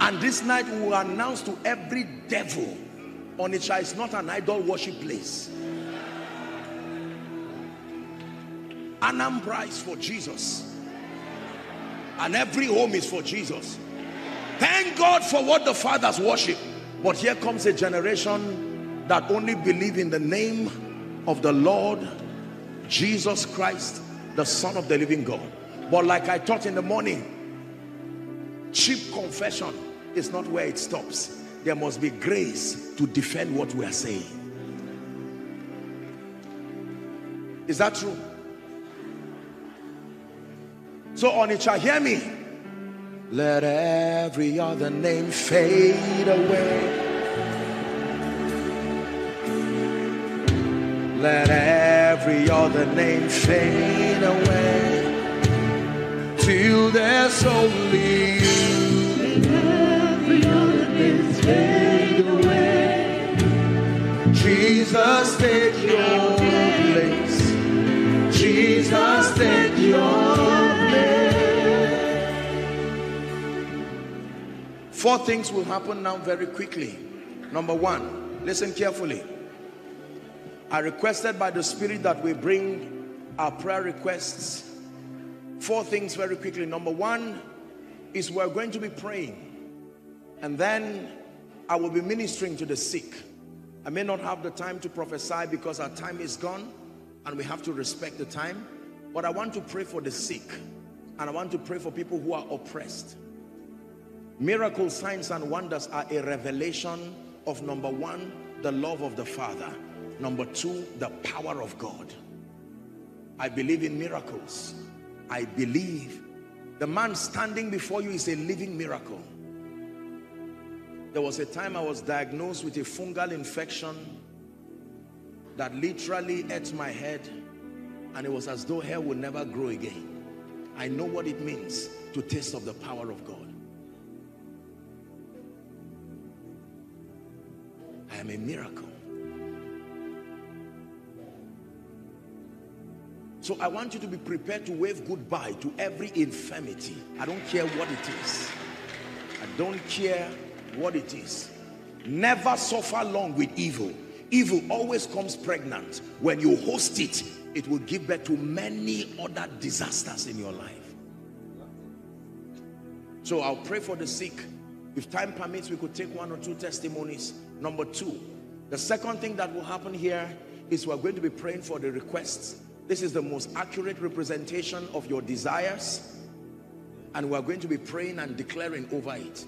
And this night we will announce to every devil, Onitsha is not an idol worship place. Anambra is for Jesus. And every home is for Jesus. Thank God for what the fathers worship. But here comes a generation that only believe in the name of the Lord Jesus Christ the son of the living God. But like I taught in the morning cheap confession is not where it stops. There must be grace to defend what we are saying. Is that true? So Onitsha hear me. Let every other name fade away. Let every other name fade away till there's only you. every other name fade away. Jesus, take your place. Jesus, take your place. Four things will happen now very quickly. Number one, listen carefully. I requested by the Spirit that we bring our prayer requests. Four things very quickly. Number one is we're going to be praying. And then I will be ministering to the sick. I may not have the time to prophesy because our time is gone and we have to respect the time. But I want to pray for the sick. And I want to pray for people who are oppressed. Miracle signs and wonders are a revelation of number one, the love of the Father. Number two, the power of God. I believe in miracles. I believe the man standing before you is a living miracle. There was a time I was diagnosed with a fungal infection that literally ate my head and it was as though hair would never grow again. I know what it means to taste of the power of God. I am a miracle. So I want you to be prepared to wave goodbye to every infirmity. I don't care what it is. I don't care what it is. Never suffer long with evil. Evil always comes pregnant. When you host it, it will give birth to many other disasters in your life. So I'll pray for the sick. If time permits, we could take one or two testimonies. Number two, the second thing that will happen here is we're going to be praying for the requests this is the most accurate representation of your desires. And we're going to be praying and declaring over it.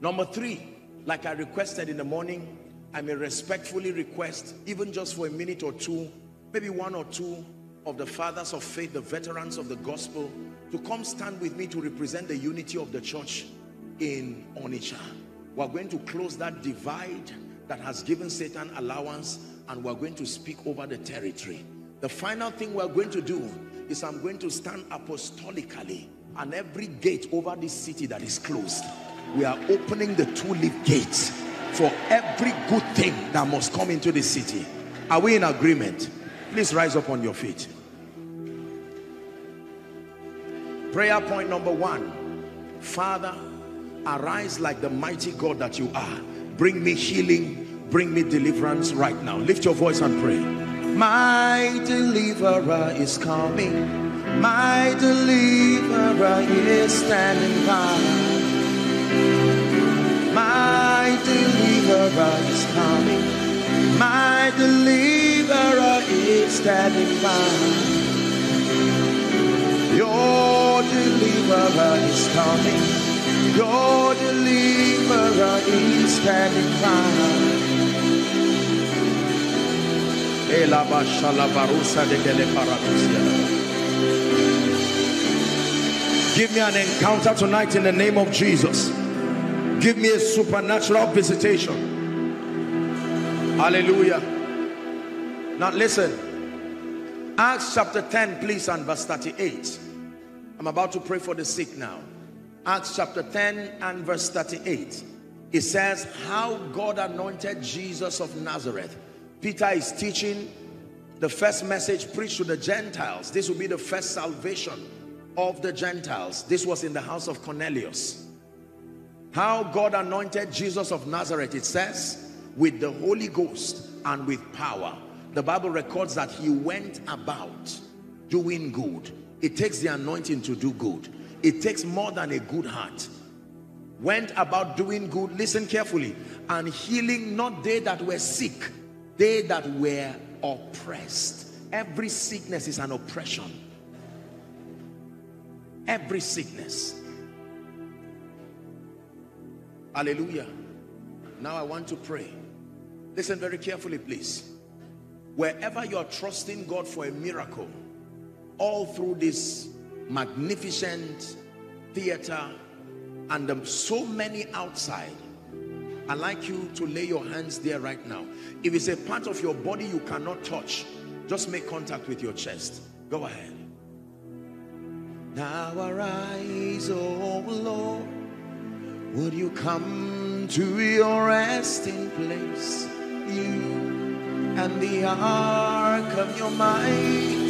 Number three, like I requested in the morning, I may respectfully request, even just for a minute or two, maybe one or two of the fathers of faith, the veterans of the gospel, to come stand with me to represent the unity of the church in Onitsha. We're going to close that divide that has given Satan allowance and we're going to speak over the territory. The final thing we're going to do is I'm going to stand apostolically and every gate over this city that is closed, we are opening the two-leaf gates for every good thing that must come into the city. Are we in agreement? Please rise up on your feet. Prayer point number one. Father, arise like the mighty God that you are. Bring me healing, bring me deliverance right now. Lift your voice and pray. My deliverer is coming. My deliverer is standing by. My deliverer is coming. My deliverer is standing by. Your deliverer is coming. Your deliverer is standing by. Give me an encounter tonight in the name of Jesus. Give me a supernatural visitation. Hallelujah. Now listen. Acts chapter 10, please, and verse 38. I'm about to pray for the sick now. Acts chapter 10 and verse 38. It says, How God anointed Jesus of Nazareth Peter is teaching the first message preached to the Gentiles. This will be the first salvation of the Gentiles. This was in the house of Cornelius. How God anointed Jesus of Nazareth, it says, with the Holy Ghost and with power. The Bible records that he went about doing good. It takes the anointing to do good. It takes more than a good heart. Went about doing good, listen carefully, and healing not they that were sick, they that were oppressed. Every sickness is an oppression. Every sickness. Hallelujah. Now I want to pray. Listen very carefully, please. Wherever you're trusting God for a miracle, all through this magnificent theater and um, so many outside. I'd like you to lay your hands there right now. If it's a part of your body you cannot touch, just make contact with your chest. Go ahead. Now arise, oh Lord. Would you come to your resting place? You and the ark of your might.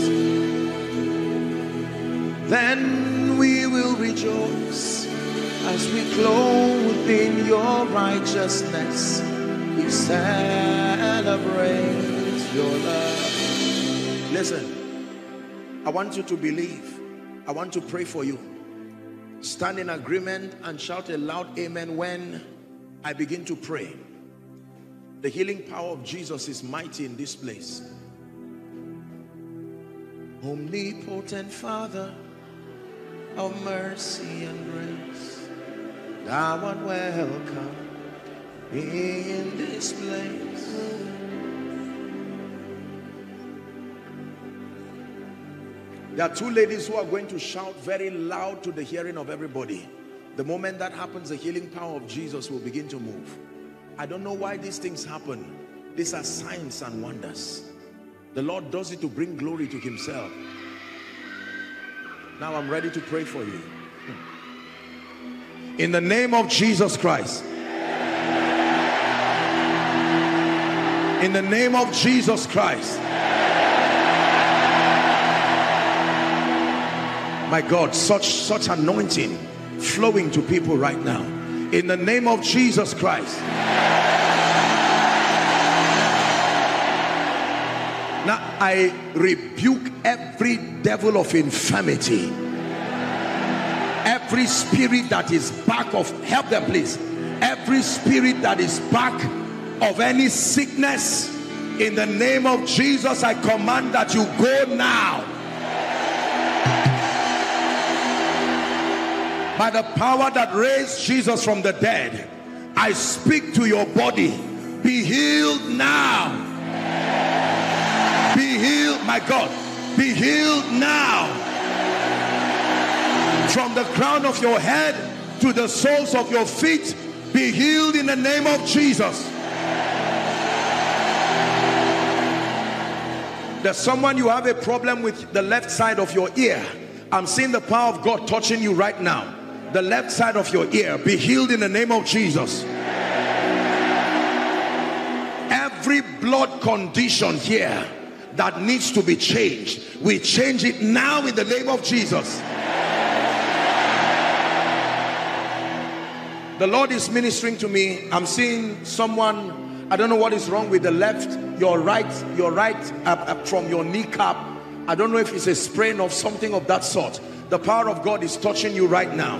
Then we will rejoice as we clothe in your righteousness. We celebrate your love. Listen, I want you to believe. I want to pray for you. Stand in agreement and shout a loud amen when I begin to pray. The healing power of Jesus is mighty in this place. Omnipotent Father of mercy and grace, thou art welcome in this place. There are two ladies who are going to shout very loud to the hearing of everybody. The moment that happens, the healing power of Jesus will begin to move. I don't know why these things happen. These are signs and wonders. The Lord does it to bring glory to himself. Now I'm ready to pray for you. In the name of Jesus Christ. In the name of Jesus Christ. My God, such such anointing flowing to people right now. In the name of Jesus Christ. Now I rebuke every devil of infirmity. Every spirit that is back of, help them please. Every spirit that is back of any sickness, in the name of Jesus, I command that you go now by the power that raised Jesus from the dead, I speak to your body. Be healed now. Be healed, my God. Be healed now. From the crown of your head to the soles of your feet, be healed in the name of Jesus. There's someone you have a problem with the left side of your ear. I'm seeing the power of God touching you right now the left side of your ear be healed in the name of Jesus every blood condition here that needs to be changed we change it now in the name of Jesus the Lord is ministering to me I'm seeing someone I don't know what is wrong with the left your right your right up, up from your kneecap I don't know if it's a sprain of something of that sort the power of God is touching you right now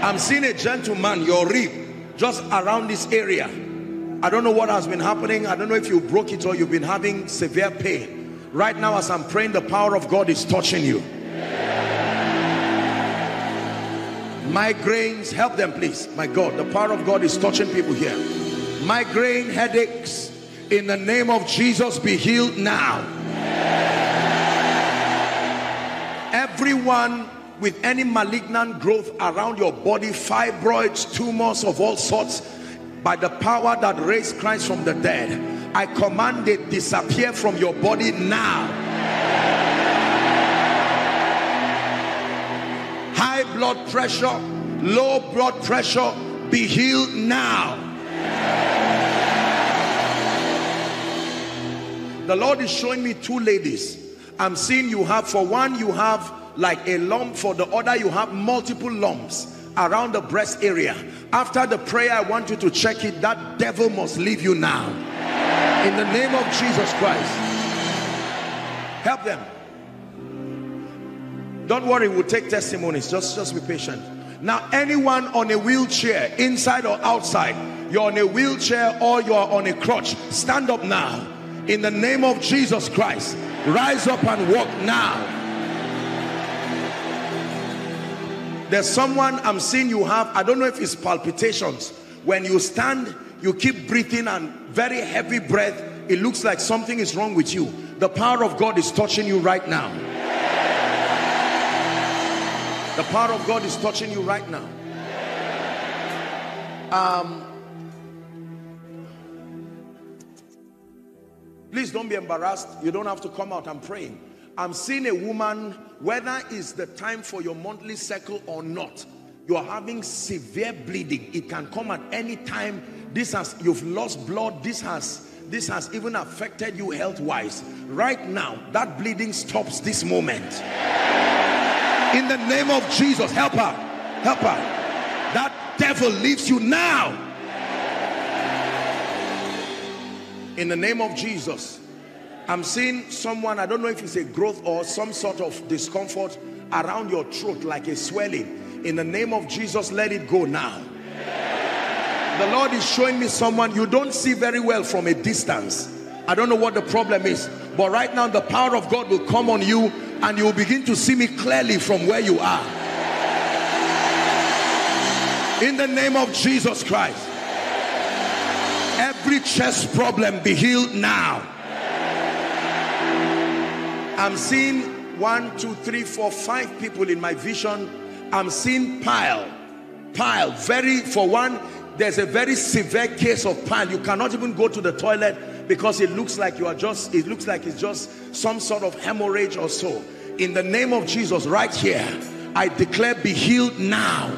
I'm seeing a gentleman, your rib, just around this area. I don't know what has been happening. I don't know if you broke it or you've been having severe pain. Right now, as I'm praying, the power of God is touching you. Migraines, help them please. My God, the power of God is touching people here. Migraine, headaches, in the name of Jesus, be healed now. Everyone with any malignant growth around your body, fibroids, tumors of all sorts, by the power that raised Christ from the dead, I command it disappear from your body now. High blood pressure, low blood pressure, be healed now. The Lord is showing me two ladies. I'm seeing you have, for one, you have like a lump for the other you have multiple lumps around the breast area. After the prayer I want you to check it. That devil must leave you now. In the name of Jesus Christ. Help them don't worry we'll take testimonies just just be patient now anyone on a wheelchair inside or outside you're on a wheelchair or you're on a crutch stand up now in the name of Jesus Christ rise up and walk now There's someone I'm seeing you have, I don't know if it's palpitations. When you stand, you keep breathing and very heavy breath. It looks like something is wrong with you. The power of God is touching you right now. The power of God is touching you right now. Um, please don't be embarrassed. You don't have to come out. I'm praying. I'm seeing a woman, whether it's the time for your monthly cycle or not, you are having severe bleeding. It can come at any time. This has, you've lost blood. This has, this has even affected you health-wise. Right now, that bleeding stops this moment. In the name of Jesus, help her. Help her. That devil leaves you now. In the name of Jesus. I'm seeing someone, I don't know if it's a growth or some sort of discomfort around your throat like a swelling. In the name of Jesus, let it go now. The Lord is showing me someone you don't see very well from a distance. I don't know what the problem is, but right now the power of God will come on you and you will begin to see me clearly from where you are. In the name of Jesus Christ, every chest problem be healed now I'm seeing one, two, three, four, five people in my vision. I'm seeing pile, pile. Very, for one, there's a very severe case of pile. You cannot even go to the toilet because it looks like you are just, it looks like it's just some sort of hemorrhage or so. In the name of Jesus, right here, I declare be healed now.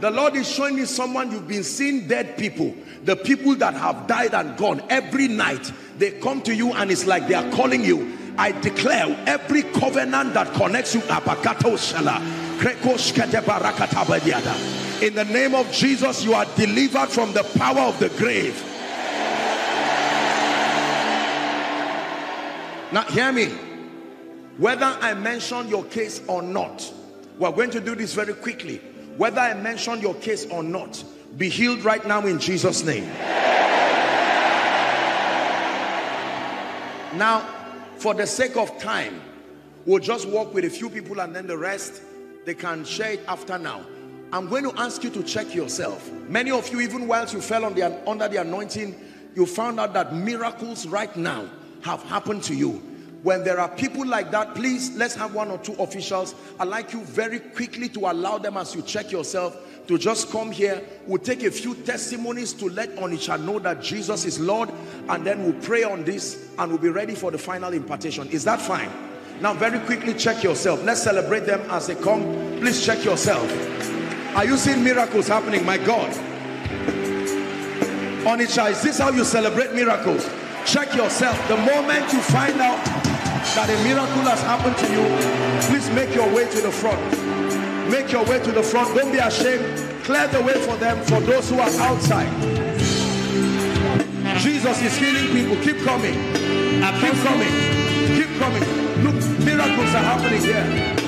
The Lord is showing me someone you've been seeing dead people the people that have died and gone every night they come to you and it's like they are calling you I declare every covenant that connects you in the name of Jesus you are delivered from the power of the grave. Now hear me. Whether I mention your case or not we're going to do this very quickly. Whether I mention your case or not be healed right now in Jesus name. Now for the sake of time we'll just walk with a few people and then the rest they can share it after now I'm going to ask you to check yourself many of you even whilst you fell on the, under the anointing you found out that miracles right now have happened to you when there are people like that please let's have one or two officials I'd like you very quickly to allow them as you check yourself to just come here. We'll take a few testimonies to let Onitsha know that Jesus is Lord and then we'll pray on this and we'll be ready for the final impartation. Is that fine? Now very quickly check yourself. Let's celebrate them as they come. Please check yourself. Are you seeing miracles happening? My God. Onitsha, is this how you celebrate miracles? Check yourself. The moment you find out that a miracle has happened to you, please make your way to the front. Make your way to the front. Don't be ashamed. Clear the way for them, for those who are outside. Jesus is healing people. Keep coming. Keep coming. Keep coming. Look, miracles are happening here.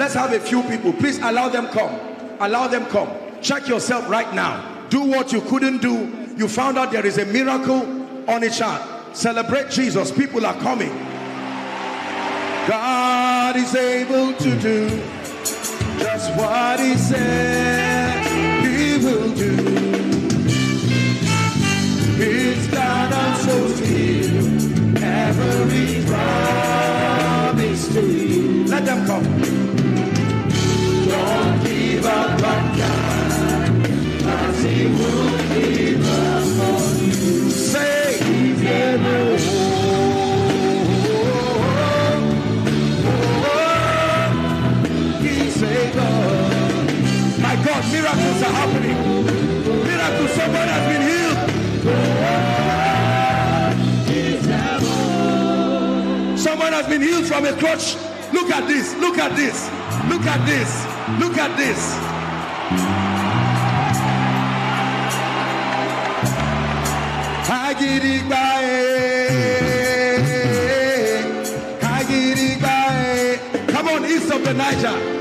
Let's have a few people. Please allow them come. Allow them come. Check yourself right now. Do what you couldn't do. You found out there is a miracle on a chart. Celebrate Jesus. People are coming. God is able to do just what he said he will do. He's God and so still every promise to you. Let them come. Miracles are happening. Miracles, someone has been healed. Someone has been healed from a crutch. Look at this. Look at this. Look at this. Look at this. Come on, east of the Niger.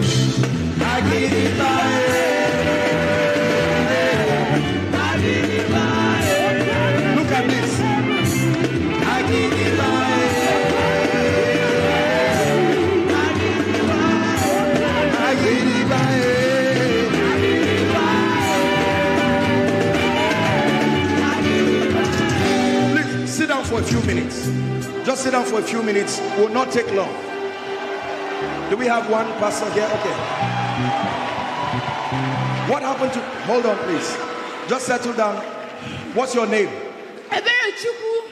Few minutes. Just sit down for a few minutes. Will not take long. Do we have one pastor here? Okay. What happened to? Hold on, please. Just settle down. What's your name? Ebere Chukwu.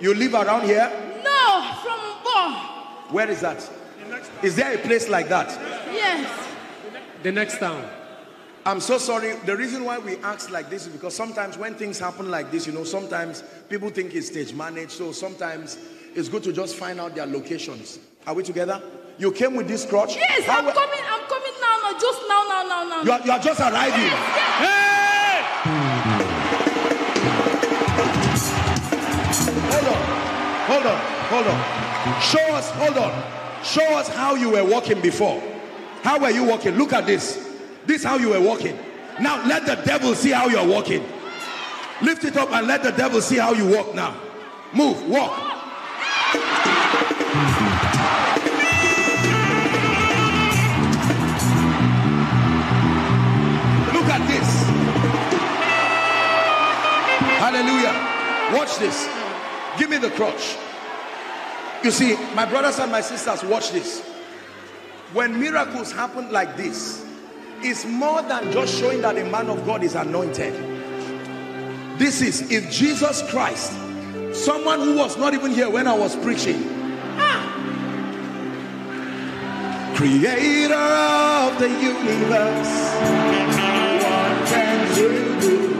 You live around here? No, from Bo. Where is that? Is there a place like that? Yes. The next town. I'm so sorry. The reason why we ask like this is because sometimes when things happen like this, you know, sometimes people think it's stage managed. So sometimes it's good to just find out their locations. Are we together? You came with this crutch? Yes, How I'm we- coming. I'm coming now. No, just now, now, now, now. You are, you are just arriving. Hold on. Hold on. Hold on. Show us, hold on. Show us how you were walking before. How were you walking? Look at this. This is how you were walking. Now let the devil see how you're walking. Lift it up and let the devil see how you walk now. Move, walk. Look at this. Hallelujah. Watch this. Give me the crutch. You see, my brothers and my sisters, watch this. When miracles happen like this, it's more than just showing that a man of God is anointed. This is if Jesus Christ, someone who was not even here when I was preaching, creator of the universe, what can you do?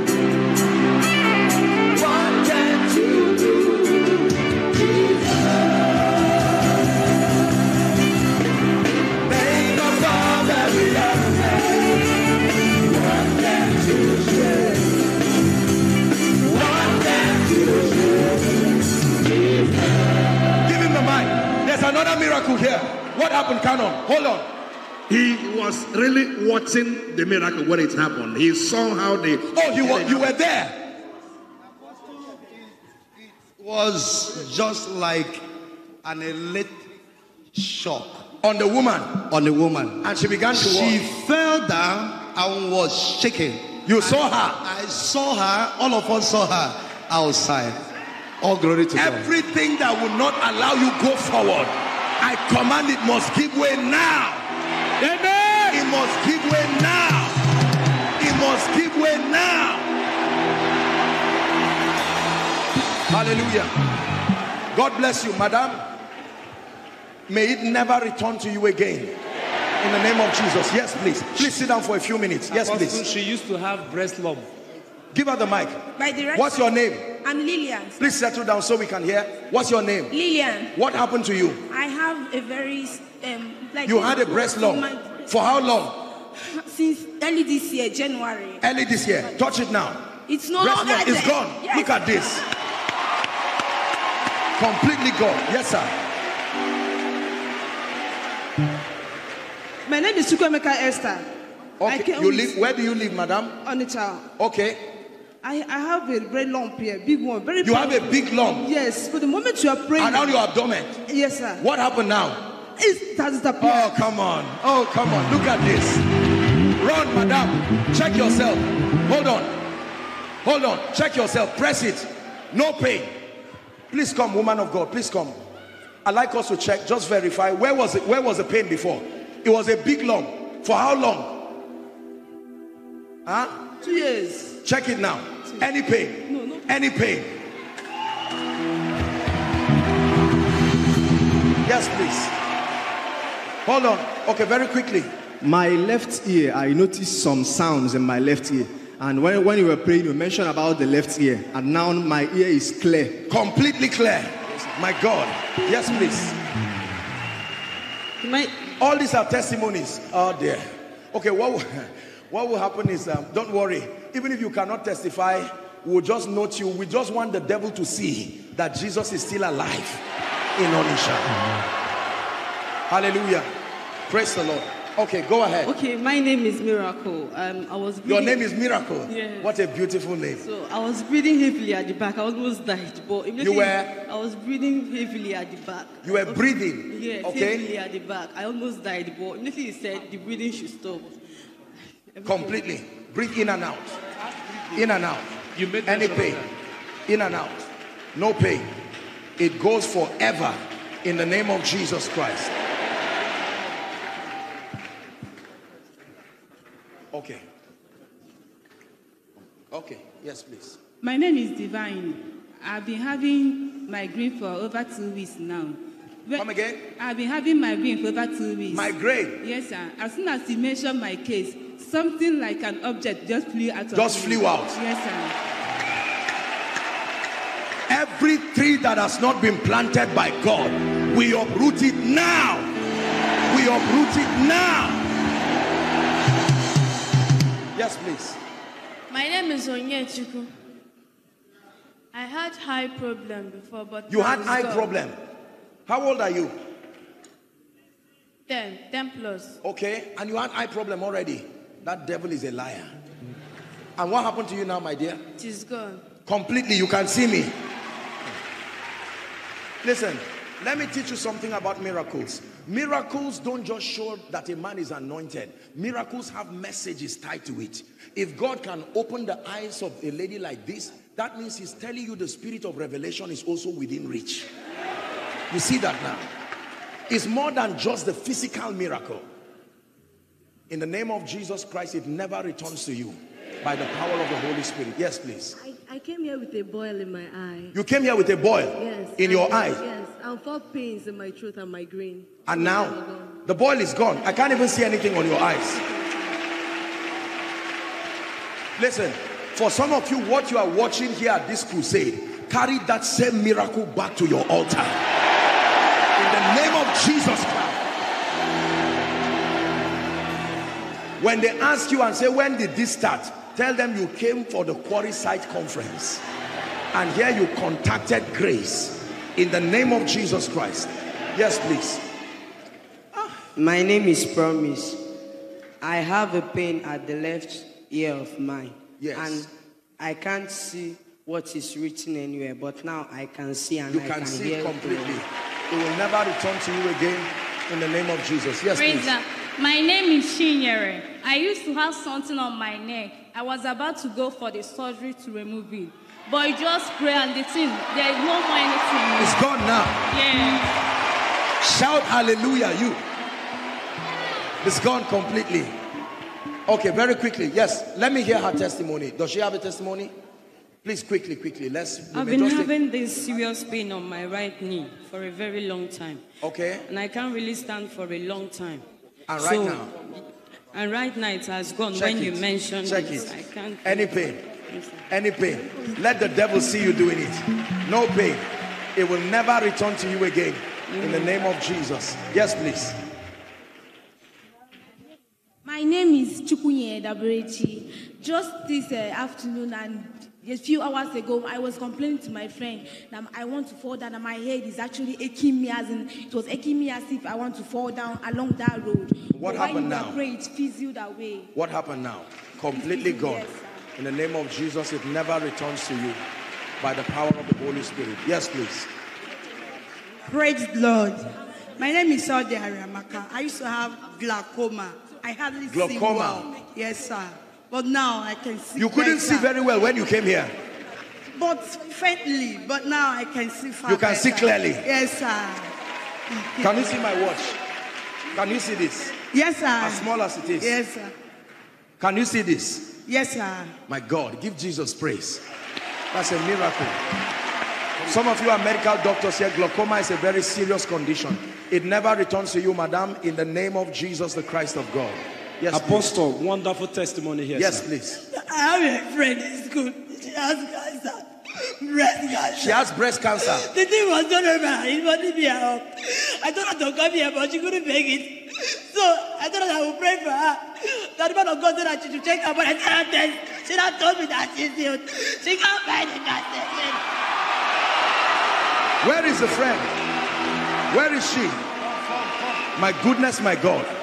Another miracle here. What happened, Canon? Hold on. He was really watching the miracle when it happened. He saw how they. Oh, you were you were there. It was just like an elite shock On the woman, on the woman. and she began to She walk. fell down and was shaking. You saw her. I saw her, all of us saw her outside. All glory to God. Everything that would not allow you go forward, I command it must give way now. Amen. It must give way now. It must give way now. Hallelujah. God bless you, madam. May it never return to you again. In the name of Jesus. Yes, please. Please sit down for a few minutes. Yes, Apostle, please. She used to have breast lump. Give her the mic. By the right. What's your name? I'm Lillian. Please settle down so we can hear. What's your name? Lillian. What happened to you? I have a very um like. You had a breast lump. For how long? Since early this year, January. Early this year. Touch it now. It's no Breast longer lump is gone. Yes. Look at this. Completely gone. Yes, sir. My name is Chukwuemeka Esther. Okay. You live. Where do you live, madam? Onitsha. Okay. I, I have a very lump here, big one, very You have a big lump Yes, for the moment you are praying. around your abdomen. Yes, sir. What happened now? It has disappeared. Oh, come on. Oh, come on. Look at this. Run, madam. Check yourself. Hold on. Hold on. Check yourself. Press it. No pain. Please come, woman of God. Please come. i like us to check. Just verify. Where was it? Where was the pain before? It was a big lump. For how long? Huh? Two years. Check it now. Any pain? No, no. Any pain? Yes, please. Hold on. Okay, very quickly. My left ear, I noticed some sounds in my left ear. And when, when you were praying, you mentioned about the left ear. And now my ear is clear. Completely clear. My God. Yes, please. My, All these are testimonies. Oh, dear. Okay, what will, what will happen is, um, don't worry. Even if you cannot testify, we'll just note you. We just want the devil to see that Jesus is still alive in Onitsha. Hallelujah. Praise the Lord. Okay, go ahead. Okay, my name is Miracle. Um, I was Your name is Miracle. Yes. What a beautiful name. So I was breathing heavily at the back. I almost died, but immediately were? I was breathing heavily at the back. You were breathing? Yes, Okay. heavily at the back. I almost died, but immediately he said the breathing should stop. Everything- Completely. Breathe in and out. In and out. You made Any pain. In and out. No pain. It goes forever in the name of Jesus Christ. Okay. Okay. Yes, please. My name is Divine. I've been having migraine for over two weeks now. When- Come again. I've been having migraine for over two weeks. Migraine. Yes, sir. As soon as you mentioned my case, something like an object just flew out of Just me. flew out. Yes, sir. Every tree that has not been planted by God, we uproot it now. We uproot it now. Yes, please. My name is Onyechukwu. I had eye problem before, but You had it's eye gone. problem. How old are you? 10, 10 plus. Okay, and you had eye problem already. That devil is a liar. And what happened to you now, my dear? Is gone. Completely, you can see me. Listen, let me teach you something about miracles. Miracles don't just show that a man is anointed. Miracles have messages tied to it. If God can open the eyes of a lady like this, that means he's telling you the spirit of revelation is also within reach. You see that now? It's more than just the physical miracle. In the name of Jesus Christ, it never returns to you by the power of the Holy Spirit. Yes, please. I, I came here with a boil in my eye. You came here with a boil Yes. in your and- eye. Yes. And four pains in my throat and migraine. And now the boil is gone. I can't even see anything on your eyes. Listen, for some of you, what you are watching here at this crusade, carry that same miracle back to your altar. In the name of Jesus Christ. When they ask you and say, when did this start? Tell them you came for the quarry site conference. And here you contacted grace in the name of Jesus Christ. Yes, please. Ah, my name is Promise. I have a pain at the left ear of mine. Yes. And I can't see what is written anywhere, but now I can see and You I can can see hear completely. clearly. It will never return to you again in the name of Jesus. Yes, Praise please. God. My name is Chinyere. I used to have something on my neck. I was about to go for the surgery to remove it. But I just pray and the thing, there is no more anything. It's gone now. Yeah. Shout hallelujah, you. It's gone completely. Okay, very quickly. Yes, let me hear her testimony. Does she have a testimony? Please, quickly, quickly. Let's. I've been just take- having this serious pain on my right knee for a very long time. Okay. And I can't really stand for a long time. And right So- now? And right now it has gone. Check when it. you mentioned Check it, it. I can't. Any pain? Any pain? Let the devil see you doing it. No pain. It will never return to you again. In the name of Jesus. Yes, please. My name is Chukunye Daberechi. Just this uh, afternoon and a few hours ago, I was complaining to my friend that I want to fall down and my head is actually aching me as in, it was aching me as if I want to fall down along that road. What But happened now? you were praying, it fizzled away. What happened now? Completely gone. Yes, In the name of Jesus, it never returns to you by the power of the Holy Spirit. Yes, please. Praise the Lord. My name is Saudi Aramaka. I used to have glaucoma. I hardly see well. Yes, sir. But now I can see. You couldn't see very well when you came here. But faintly. But now I can see far You can see clearly. Yes, sir. Can you see my watch? Can you see this? Yes, sir. As small as it is. Yes, sir. Can you see this? Yes, sir. My God, give Jesus praise. That's a miracle. Some of you are medical doctors here. Glaucoma is a very serious condition. It never returns to you, madam, in the name of Jesus, the Christ of God. Yes, Apostle, wonderful testimony here. Yes, sir. please. I have a friend in school. She has cancer. Breast cancer. She has breast cancer. The thing was done over. It wasn't me at all. I told her to come here, but she couldn't make it. So I told her I would pray for her. That man of God said that she should check her, but I said her test. She not told me that she's healed. She can't find the cancer. Where is the friend? Where is she? My goodness, my God.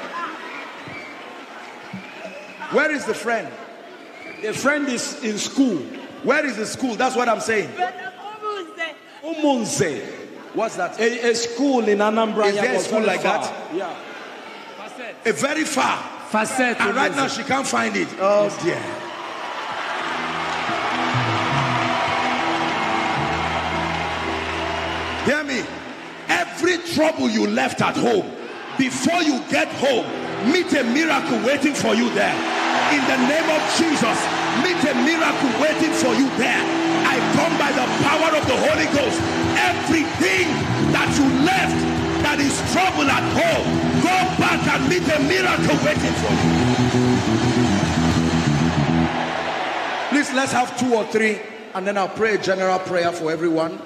Where is the friend? The friend is in school. Where is the school? That's what I'm saying. Umunze. What's that? A, a school in Anambra. Is there a school like far. that? Yeah. Facet. A very far. Facet. And right now she can't find it. Oh dear. Hear me. Every trouble you left at home, before you get home, meet a miracle waiting for you there. In the name of Jesus, meet a miracle waiting for you there. I come by the power of the Holy Ghost. Everything that you left that is trouble at home, go back and meet a miracle waiting for you. Please, let's have two or three, and then I'll pray a general prayer for everyone.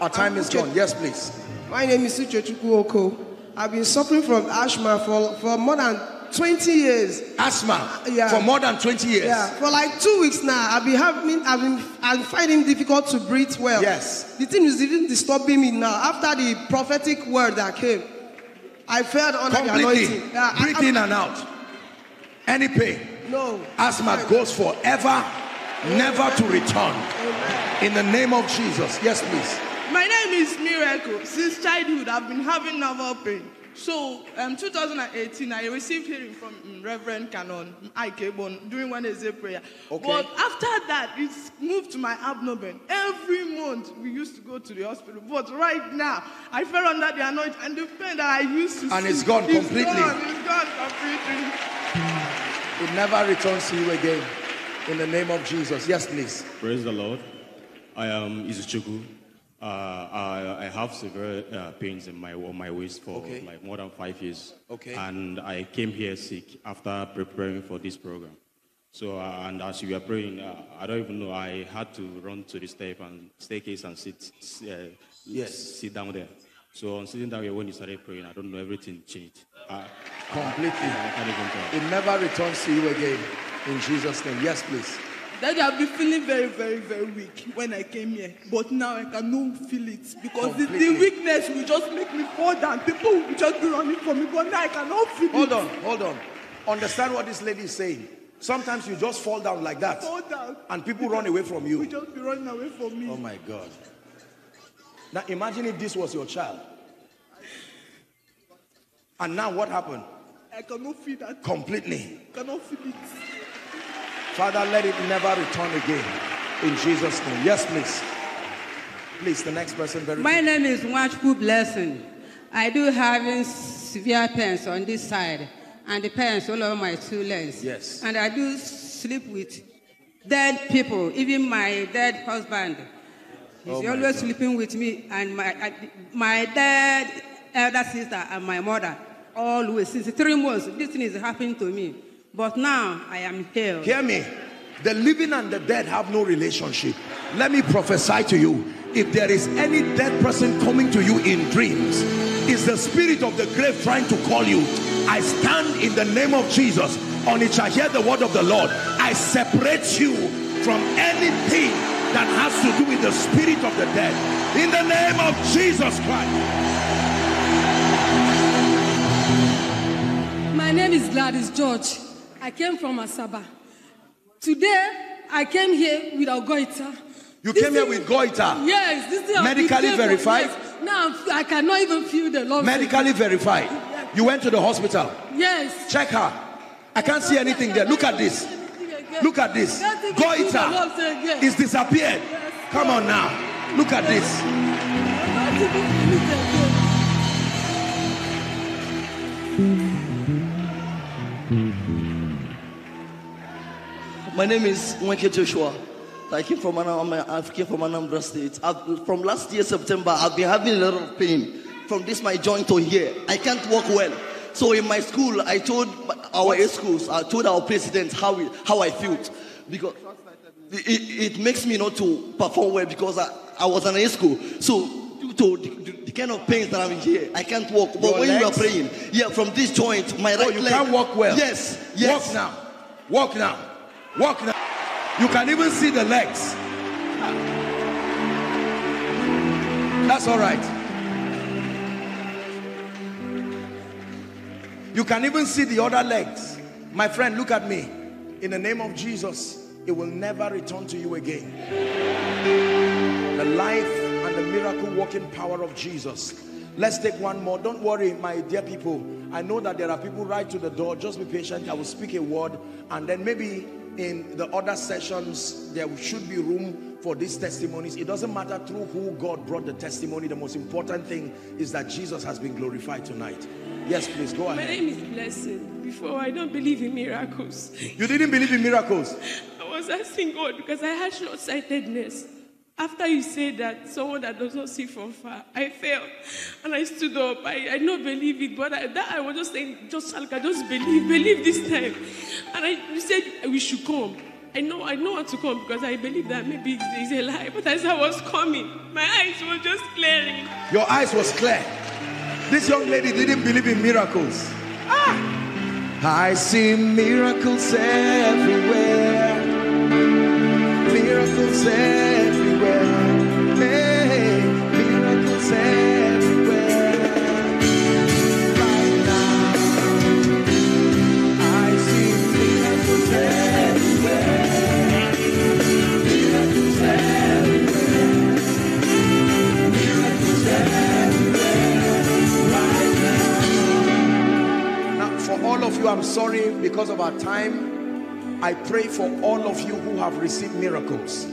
Our time is gone. Yes, please. My name is Uchechukwu Oko. I've been suffering from asthma for, for more than 20 years. Asthma? Yeah. For more than 20 years? Yeah. For like two weeks now, I've been having, I've been, I'm finding it difficult to breathe well. Yes. The thing is even disturbing me now. After the prophetic word that came, I felt under the Completely. anointing. Yeah, Breathe I- in and out. Any pain? No. Asthma goes forever, never to return. In the name of Jesus. Yes, please. My name is Miracle. Since childhood, I've been having navel pain. So, um, 2018, I received hearing from um, Reverend Canon Ike Bon during Wednesday prayer. Okay. But after that, it's moved to my abdomen. Every month, we used to go to the hospital. But right now, I fell under the anointing, and the pain that I used to And see it's gone is completely. Gone, it's gone completely. It never returns to you again. In the name of Jesus. Yes, please. Praise the Lord. I am Izuchukwu. Uh, I, I have severe uh, pains in my on my waist for Okay. like more than five years. Okay. And I came here sick after preparing for this program. So uh, and as we were praying, uh, I don't even know. I had to run to the step and staircase and sit. Uh, Yes. Sit down there. So on sitting down here when you started praying, I don't know everything changed. Uh, Completely. I can't even talk. It never returns to you again. In Jesus' name. Yes, please. Daddy, I've been feeling very, very, very weak when I came here. But now I cannot feel it because the, the weakness will just make me fall down. People will just be running for me, but now I cannot feel Hold it. Hold on, hold on. Understand what this lady is saying. Sometimes you just fall down like that, Fall down. and people run away from you. just be running away from me. Oh my God. Now imagine if this was your child. And now what happened? I cannot feel that. Completely. cannot feel it. Father, let it never return again. In Jesus' name. Yes, please. Please, the next person very My name is Nwachukwu Blessing. I do having severe pains on this side and the pains all over my two legs. Yes. And I do sleep with dead people, even my dead husband. He's Oh always God. sleeping with me and my, my dead elder sister and my mother. Always, since three months, this thing is happening to me. But now I am healed. Hear me. The living and the dead have no relationship. Let me prophesy to you. If there is any dead person coming to you in dreams, is the spirit of the grave trying to call you. I stand in the name of Jesus. On it shall hear the word of the Lord. I separate you from anything that has to do with the spirit of the dead. In the name of Jesus Christ. My name is Gladys George. I came from Asaba. Today, I came here with goiter. You This came here with goiter. Yes, this thing Medically verified? Now I cannot even feel the love. Medically verified. You went to the hospital. Yes. Check her. I can't see anything there. Look at this. Look at this. Goiter is disappeared. Come on now. Look at this. My name is Wenke Joshua. I came from Anambra, I came from Anambra State. I've, from last year September, I've been having a lot of pain from this my joint to here. I can't walk well. So in my school, I told our schools, I told our president how we, how I felt because it, it makes me not to perform well because I, I was in A school. So due to the, the kind of pains that I'm here, I can't walk. But Your when you are praying, yeah, from this joint, my oh, right Oh, you leg. can't walk well. Yes, yes. Walk now. Walk now. Walk now. You can even see the legs. That's all right. You can even see the other legs. My friend, look at me. In the name of Jesus, it will never return to you again. The life and the miracle working power of Jesus. Let's take one more. Don't worry, my dear people. I know that there are people right to the door. Just be patient. I will speak a word and then maybe in the other sessions, there should be room for these testimonies. It doesn't matter through who God brought the testimony. The most important thing is that Jesus has been glorified tonight. Yes, please go ahead. My name is Blessing. Before, I don't believe in miracles. You didn't believe in miracles? I was asking God because I had short sightedness. After you said that, someone that does not see from far, I fell and I stood up. I, I don't believe it, but I, that I was just saying, just Salka, just believe, believe this time. And I, you said we should come. I know, I know how to come because I believe that maybe it's, it's a lie. But as I was coming, my eyes were just clearing. Your eyes was clear. This young lady didn't believe in miracles. Ah! I see miracles everywhere. Miracles everywhere. You, I'm sorry because of our time. I pray for all of you who have received miracles.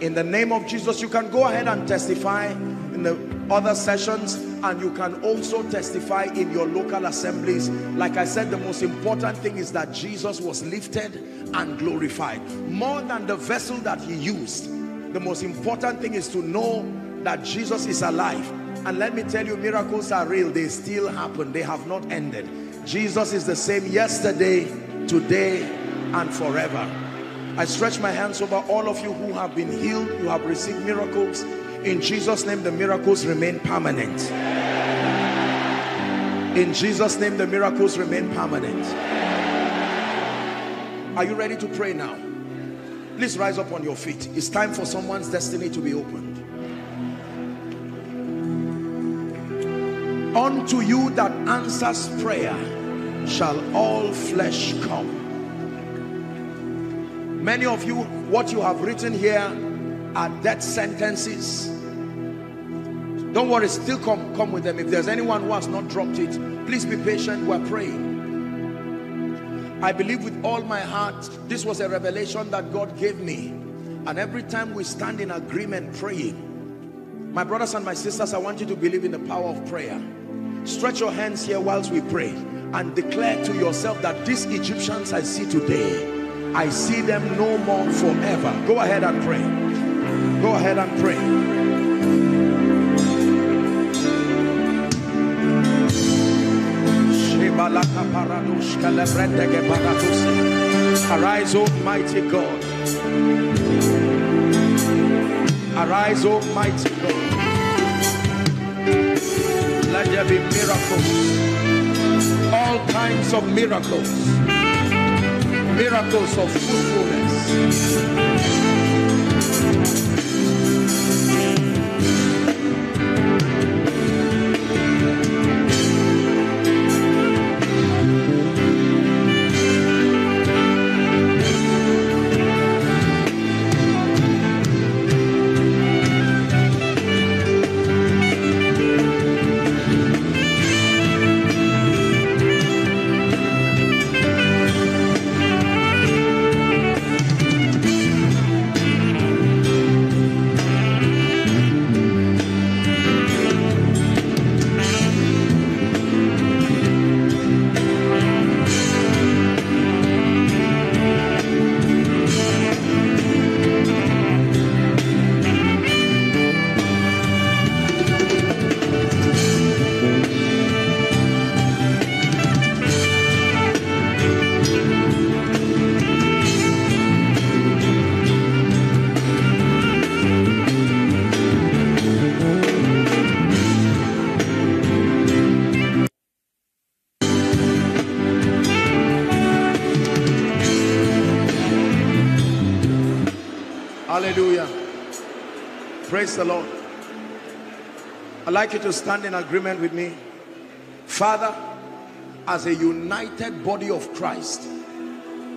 In the name of Jesus, you can go ahead and testify in the other sessions and you can also testify in your local assemblies. Like I said, the most important thing is that Jesus was lifted and glorified. More than the vessel that he used, the most important thing is to know that Jesus is alive. And let me tell you, miracles are real. They still happen. They have not ended. Jesus is the same yesterday, today, and forever. I stretch my hands over all of you who have been healed, you have received miracles. In Jesus' name, the miracles remain permanent. In Jesus' name, the miracles remain permanent. Are you ready to pray now? Please rise up on your feet. It's time for someone's destiny to be opened. Unto you that answers prayer shall all flesh come. Many of you, what you have written here are death sentences. Don't worry, still come, come with them. If there's anyone who has not dropped it, please be patient. We're praying. I believe with all my heart, this was a revelation that God gave me. And every time we stand in agreement praying, my brothers and my sisters, I want you to believe in the power of prayer. Stretch your hands here whilst we pray and declare to yourself that these Egyptians I see today, I see them no more forever. Go ahead and pray. Go ahead and pray. Arise, Almighty God. Arise, Almighty God. Let there be miracles. All kinds of miracles. Miracles of Hallelujah. Praise the Lord. I'd like you to stand in agreement with me. Father, as a united body of Christ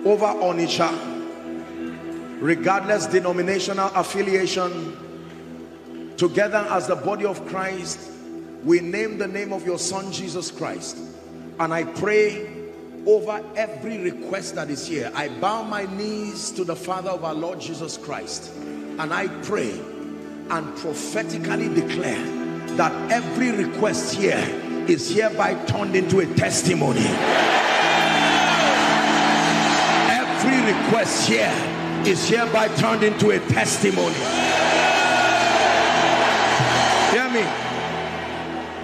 over Onitsha, regardless denominational affiliation, together as the body of Christ, we name the name of your son Jesus Christ. And I pray over every request that is here. I bow my knees to the Father of our Lord Jesus Christ and I pray and prophetically declare that every request here is hereby turned into a testimony. Every request here is hereby turned into a testimony. Hear me?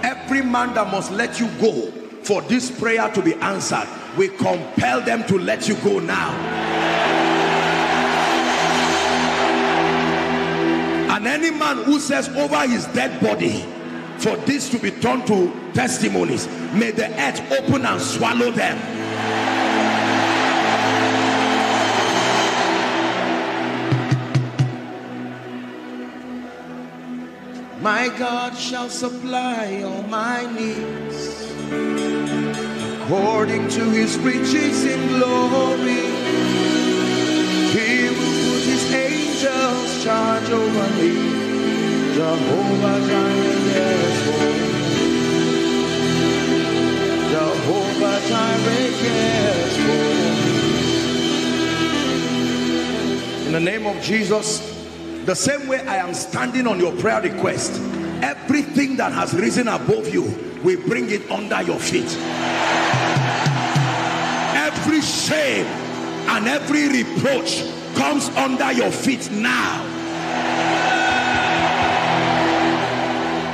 Every man that must let you go for this prayer to be answered, we compel them to let you go now. And any man who says over his dead body for this to be turned to testimonies, may the earth open and swallow them. My God shall supply all my needs according to his riches in glory. He angels charge over me. Jehovah Jireh. Jehovah Jireh. In the name of Jesus, the same way I am standing on your prayer request, everything that has risen above you, we bring it under your feet. Every shame and every reproach comes under your feet now.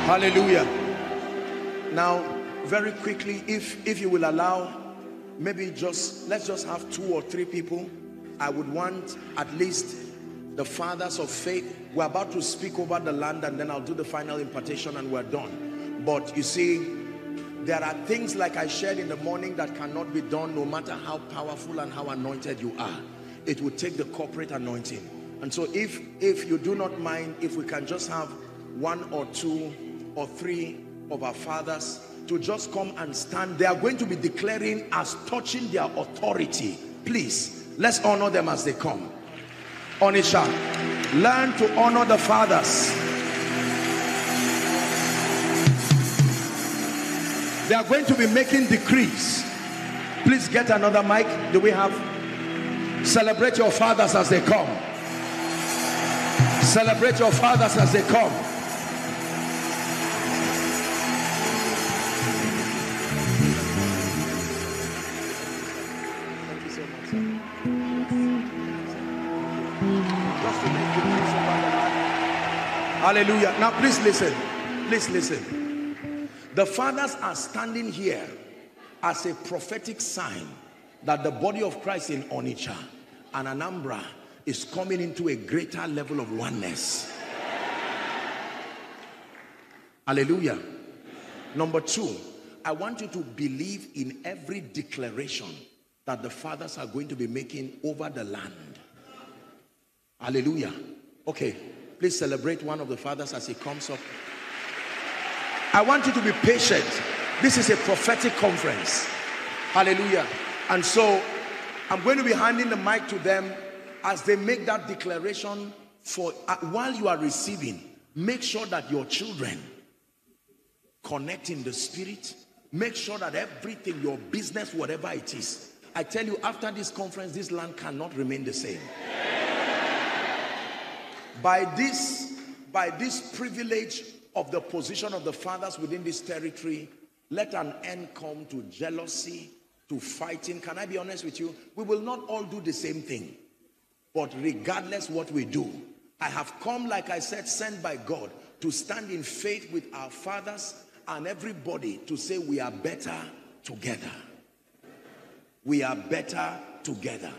Hallelujah. Now, very quickly, if if you will allow, maybe just let's just have two or three people. I would want at least the fathers of faith. We're about to speak over the land and then I'll do the final impartation and we're done. But you see, there are things like I shared in the morning that cannot be done no matter how powerful and how anointed you are. It will take the corporate anointing. And so if, if you do not mind, if we can just have one or two or three of our fathers to just come and stand. They are going to be declaring as touching their authority. Please, let's honor them as they come. Onitsha, learn to honor the fathers. They are going to be making decrees. Please get another mic. Do we have? Celebrate your fathers as they come. Celebrate your fathers as they come. Hallelujah. Now please listen. Please listen. The fathers are standing here as a prophetic sign that the body of Christ in Onitsha and Anambra is coming into a greater level of oneness. Hallelujah. Number two, I want you to believe in every declaration that the fathers are going to be making over the land. Hallelujah. Okay, please celebrate one of the fathers as he comes up. I want you to be patient. This is a prophetic conference. Hallelujah. And so I'm going to be handing the mic to them as they make that declaration for uh, while you are receiving, make sure that your children connect in the spirit. Make sure that everything, your business, whatever it is. I tell you, after this conference, this land cannot remain the same. By this, by this privilege of the position of the fathers within this territory, let an end come to jealousy, to fighting. Can I be honest with you? We will not all do the same thing. But regardless what we do, I have come, like I said, sent by God to stand in faith with our fathers and everybody to say we are better together. We are better together.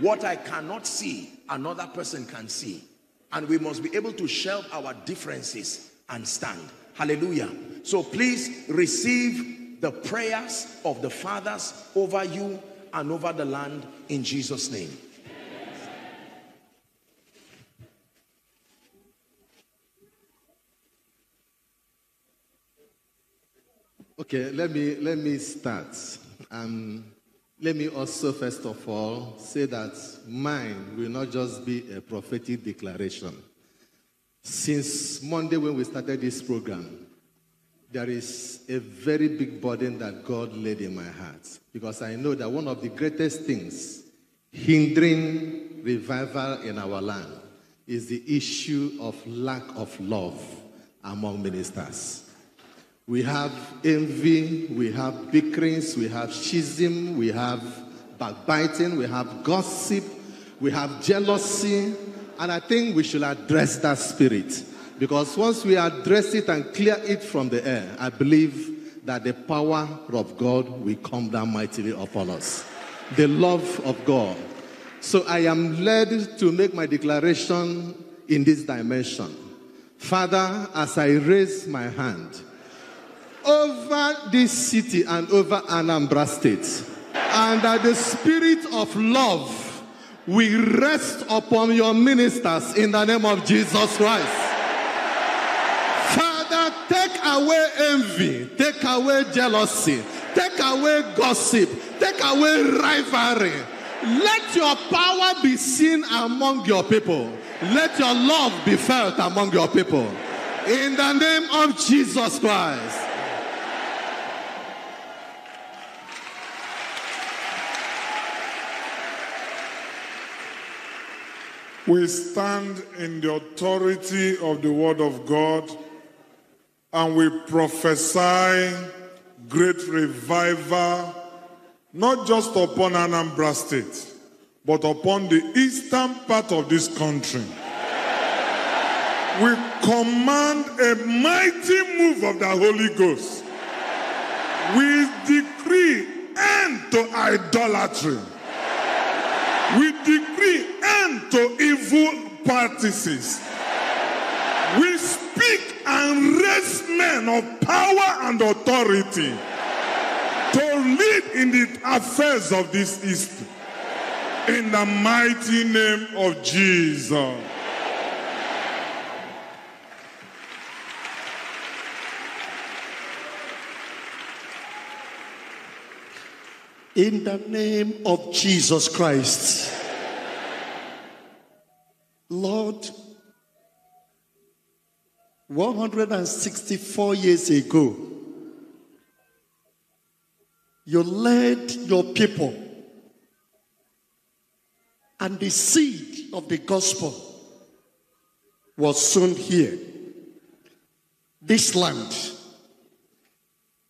What I cannot see, another person can see. And we must be able to shelve our differences and stand. Hallelujah. So please receive the prayers of the fathers over you and over the land in Jesus' name. Okay, let me let me start. Um, let me also first of all say that mine will not just be a prophetic declaration. Since Monday when we started this program, there is a very big burden that God laid in my heart because I know that one of the greatest things hindering revival in our land is the issue of lack of love among ministers. We have envy, we have bickerings, we have schism, we have backbiting, we have gossip, we have jealousy, and I think we should address that spirit. Because once we address it and clear it from the air, I believe that the power of God will come down mightily upon us. The love of God. So I am led to make my declaration in this dimension. Father, as I raise my hand over this city and over Anambra State, and that the spirit of love will rest upon your ministers in the name of Jesus Christ. Take away envy, take away jealousy, take away gossip, take away rivalry. Let your power be seen among your people. Let your love be felt among your people. In the name of Jesus Christ. We stand in the authority of the Word of God and we prophesy great revival, not just upon Anambra State, but upon the eastern part of this country. We command a mighty move of the Holy Ghost. We decree end to idolatry. We decree end to evil practices. We men of power and authority to lead in the affairs of this East. In the mighty name of Jesus. In the name of Jesus Christ. Lord, 164 years ago, you led your people, and the seed of the gospel was sown here, this land.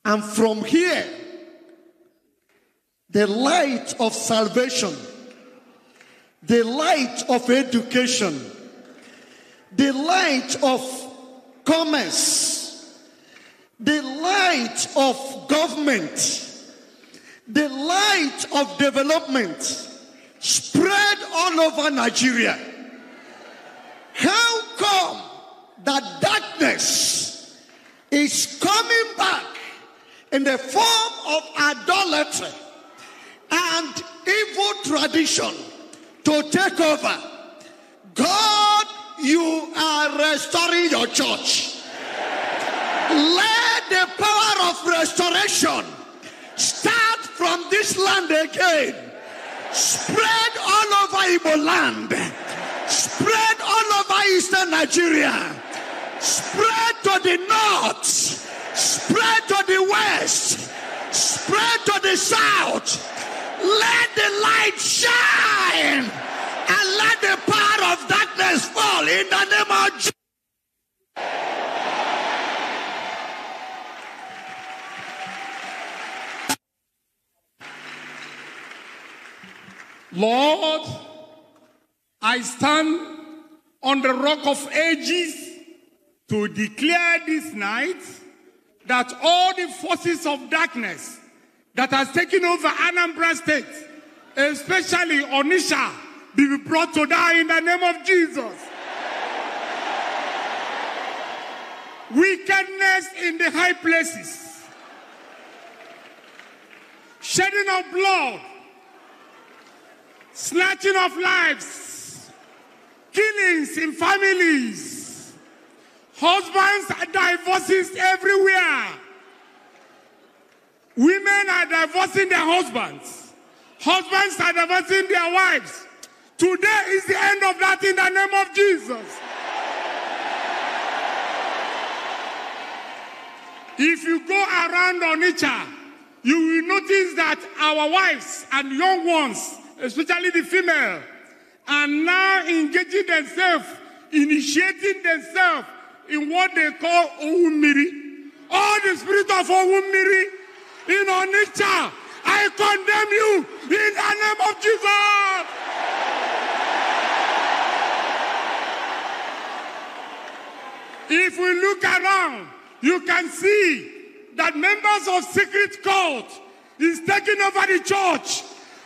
And from here, the light of salvation, the light of education, the light of commerce, the light of government, the light of development spread all over Nigeria. How come that darkness is coming back in the form of idolatry and evil tradition to take over? God, you are restoring your church. Let the power of restoration start from this land again. Spread all over Igbo land. Spread all over eastern Nigeria. Spread to the north. Spread to the west. Spread to the south. Let the light shine and let the power of darkness fall in the name of Jesus. Lord, I stand on the rock of ages to declare this night that all the forces of darkness that has taken over Anambra State, especially Onitsha, be brought to die in the name of Jesus. Wickedness in the high places, shedding of blood, snatching of lives, killings in families, husbands are divorces everywhere. Women are divorcing their husbands. Husbands are divorcing their wives. Today is the end of that in the name of Jesus. If you go around Onitsha, you will notice that our wives and young ones, especially the female, are now engaging themselves, initiating themselves in what they call Owumiri. All the spirit of Owumiri in Onitsha, I condemn you in the name of Jesus. If we look around, you can see that members of secret cult is taking over the church.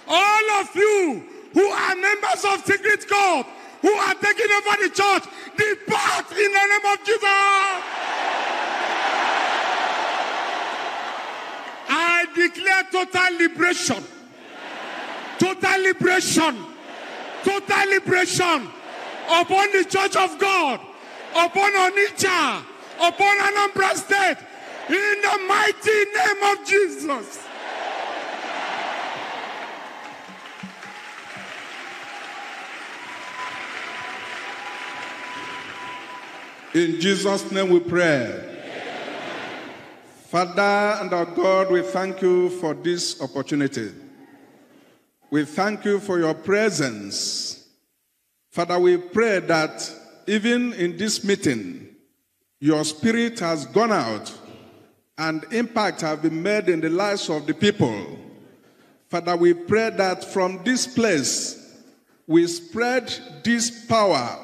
All of you who are members of secret cult, who are taking over the church, depart in the name of Jesus. I declare total liberation. Total liberation. Total liberation upon the church of God, upon Onitsha, upon Anambra State, in the mighty name of Jesus. In Jesus' name we pray. Father and our God, we thank you for this opportunity. We thank you for your presence. Father, we pray that even in this meeting, your spirit has gone out and impact have been made in the lives of the people. Father, we pray that from this place, we spread this power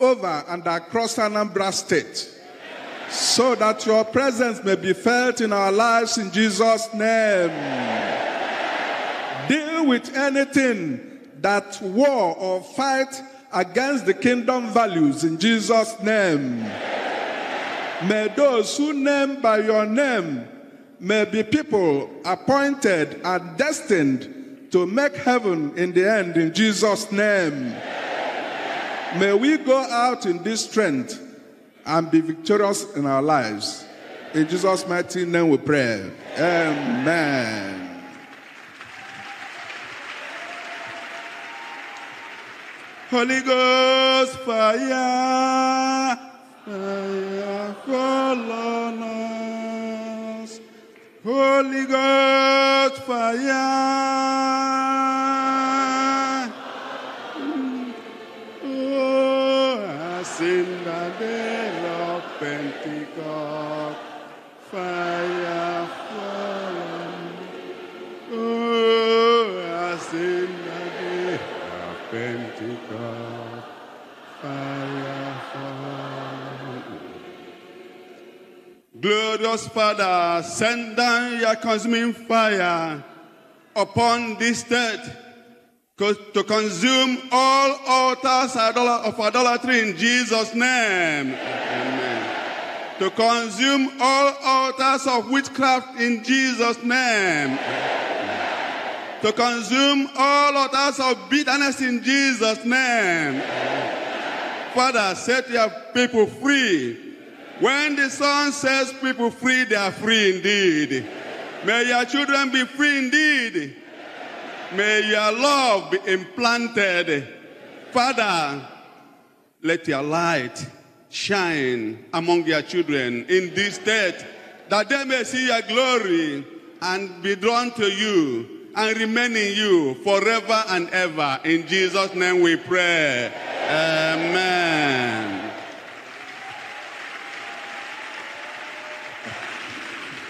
over and across Anambra State so that your presence may be felt in our lives in Jesus' name. Deal with anything that war or fight against the kingdom values in Jesus' name. May those who name by your name may be people appointed and destined to make heaven in the end in Jesus' name. May we go out in this strength and be victorious in our lives. In Jesus' mighty name we pray. Amen. Holy Ghost fire, fire fall on us. Holy Ghost fire. Oh, as in the day of Pentecost, fire Glorious Father, send down your consuming fire upon this co- to consume all altars of idolatry in Jesus' name. Amen. To consume all altars of witchcraft in Jesus' name. To consume all altars of bitterness in Jesus' name. Father, set your people free. When the Son sets people free, they are free indeed. May your children be free indeed. May your love be implanted. Father, let your light shine among your children in this state that they may see your glory and be drawn to you and remain in you forever and ever. In Jesus' name we pray. Amen.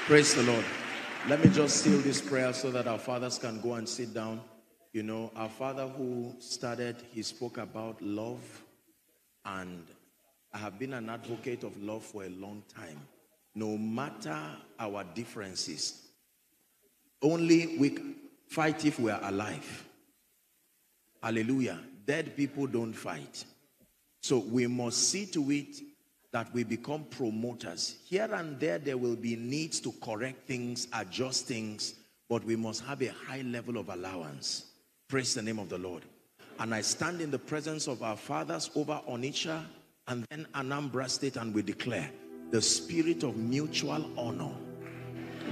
Praise the Lord. Let me just seal this prayer so that our fathers can go and sit down. You know, our father who started, he spoke about love, and I have been an advocate of love for a long time. No matter our differences, only we fight if we are alive. Hallelujah. Dead people don't fight. So we must see to it that we become promoters. Here and there, there will be needs to correct things, adjust things, but we must have a high level of allowance. Praise the name of the Lord. And I stand in the presence of our fathers over Onitsha and then Anambra State, and we declare the spirit of mutual honor.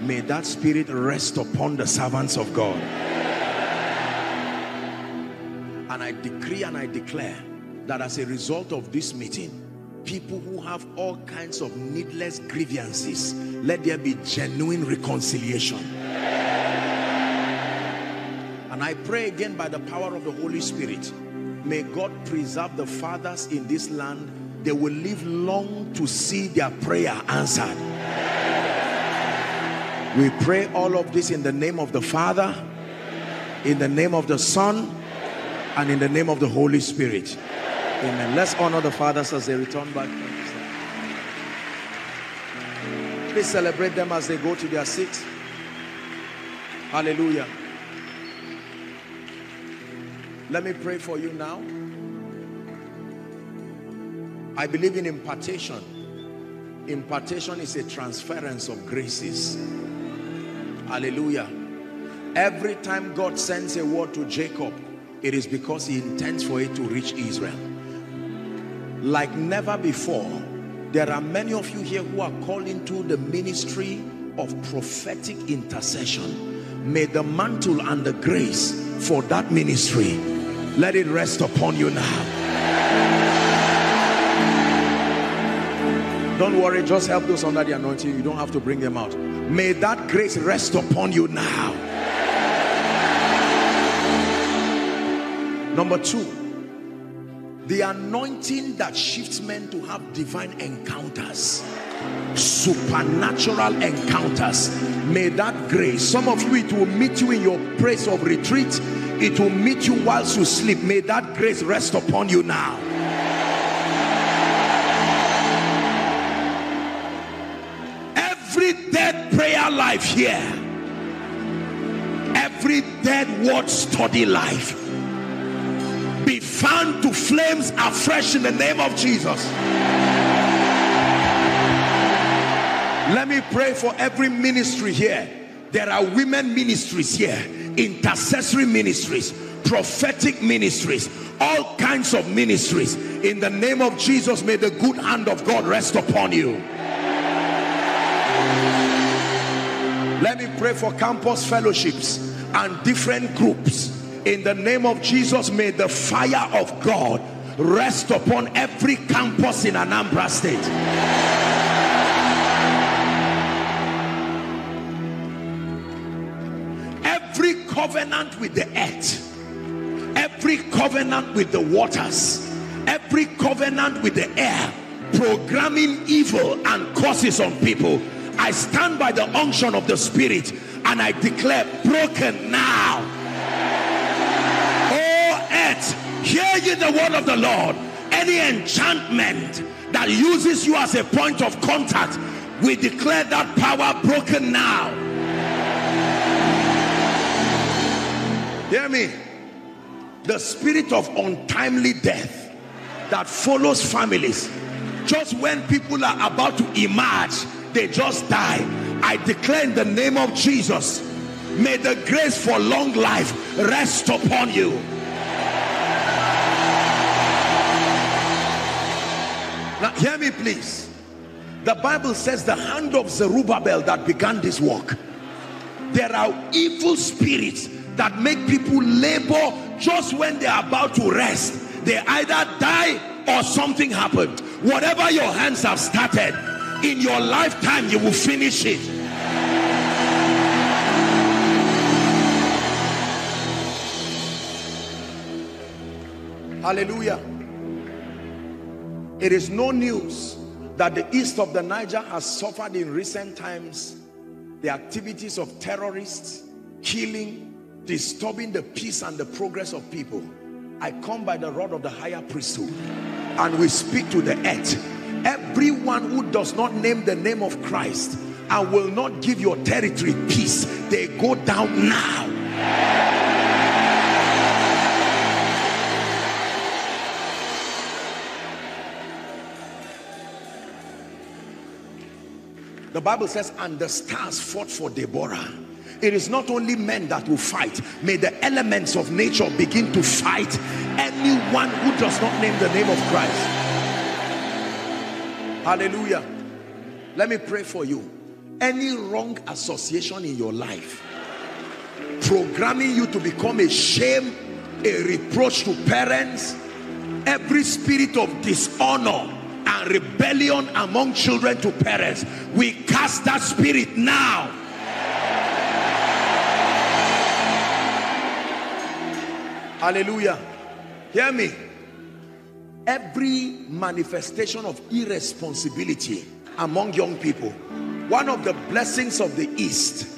May that spirit rest upon the servants of God. And I decree and I declare that as a result of this meeting, people who have all kinds of needless grievances, let there be genuine reconciliation. And I pray again by the power of the Holy Spirit, may God preserve the fathers in this land. They will live long to see their prayer answered. We pray all of this in the name of the Father, in the name of the Son, and in the name of the Holy Spirit. Amen. Let's honor the fathers as they return back. Please celebrate them as they go to their seats. Hallelujah. Let me pray for you now. I believe in impartation. Impartation is a transference of graces. Hallelujah. Every time God sends a word to Jacob, it is because he intends for it to reach Israel. Like never before, there are many of you here who are called into the ministry of prophetic intercession. May the mantle and the grace for that ministry, let it rest upon you now. Don't worry, just help those under the anointing. You don't have to bring them out. May that grace rest upon you now. Number two, the anointing that shifts men to have divine encounters, supernatural encounters. May that grace, some of you, it will meet you in your place of retreat. It will meet you whilst you sleep. May that grace rest upon you now. Every dead prayer life here, every dead word study life, be found to flames afresh in the name of Jesus. Let me pray for every ministry here. There are women ministries here, intercessory ministries, prophetic ministries, all kinds of ministries. In the name of Jesus, may the good hand of God rest upon you. Let me pray for campus fellowships and different groups. In the name of Jesus, may the fire of God rest upon every campus in Anambra State. Every covenant with the earth, every covenant with the waters, every covenant with the air, programming evil and causes on people. I stand by the unction of the Spirit and I declare broken now. Oh, earth, hear ye the word of the Lord. Any enchantment that uses you as a point of contact, we declare that power broken now. Hear me. The spirit of untimely death that follows families. Just when people are about to emerge, they just die. I declare in the name of Jesus, may the grace for long life rest upon you. Now, hear me, please. The Bible says the hand of Zerubbabel that began this work. There are evil spirits that make people labor just when they are about to rest. They either die or something happened. Whatever your hands have started, in your lifetime you will finish it. Hallelujah. It is no news that the east of the Niger has suffered in recent times the activities of terrorists, killing, disturbing the peace and the progress of people. I come by the rod of the higher priesthood and we speak to the earth. Everyone who does not name the name of Christ and will not give your territory peace, they go down now. The Bible says, and the stars fought for Deborah. It is not only men that will fight. May the elements of nature begin to fight anyone who does not name the name of Christ. Hallelujah. Let me pray for you. Any wrong association in your life, programming you to become a shame, a reproach to parents, every spirit of dishonor and rebellion among children to parents. We cast that spirit now. Hallelujah. Hear me. Every manifestation of irresponsibility among young people, one of the blessings of the East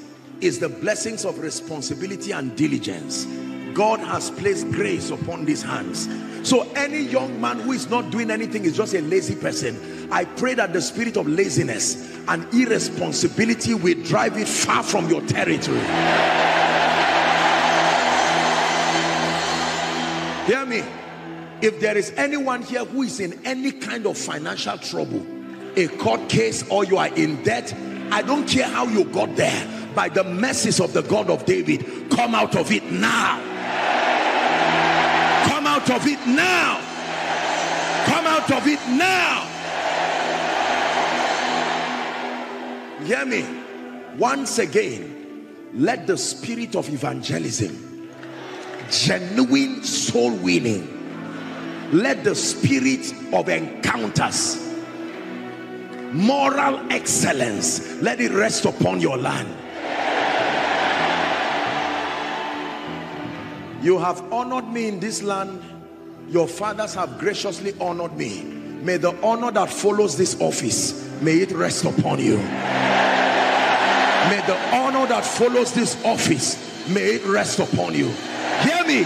is the blessings of responsibility and diligence. God has placed grace upon these hands. So any young man who is not doing anything is just a lazy person. I pray that the spirit of laziness and irresponsibility will drive it far from your territory. Hear me. If there is anyone here who is in any kind of financial trouble, a court case or you are in debt, I don't care how you got there. By the mercies of the God of David, come out of it now. Out of it now. Come out of it now. Hear me. Once again, let the spirit of evangelism, genuine soul winning, let the spirit of encounters, moral excellence, let it rest upon your land. You have honored me in this land. Your fathers have graciously honored me. May the honor that follows this office, may it rest upon you. May the honor that follows this office, may it rest upon you. Hear me.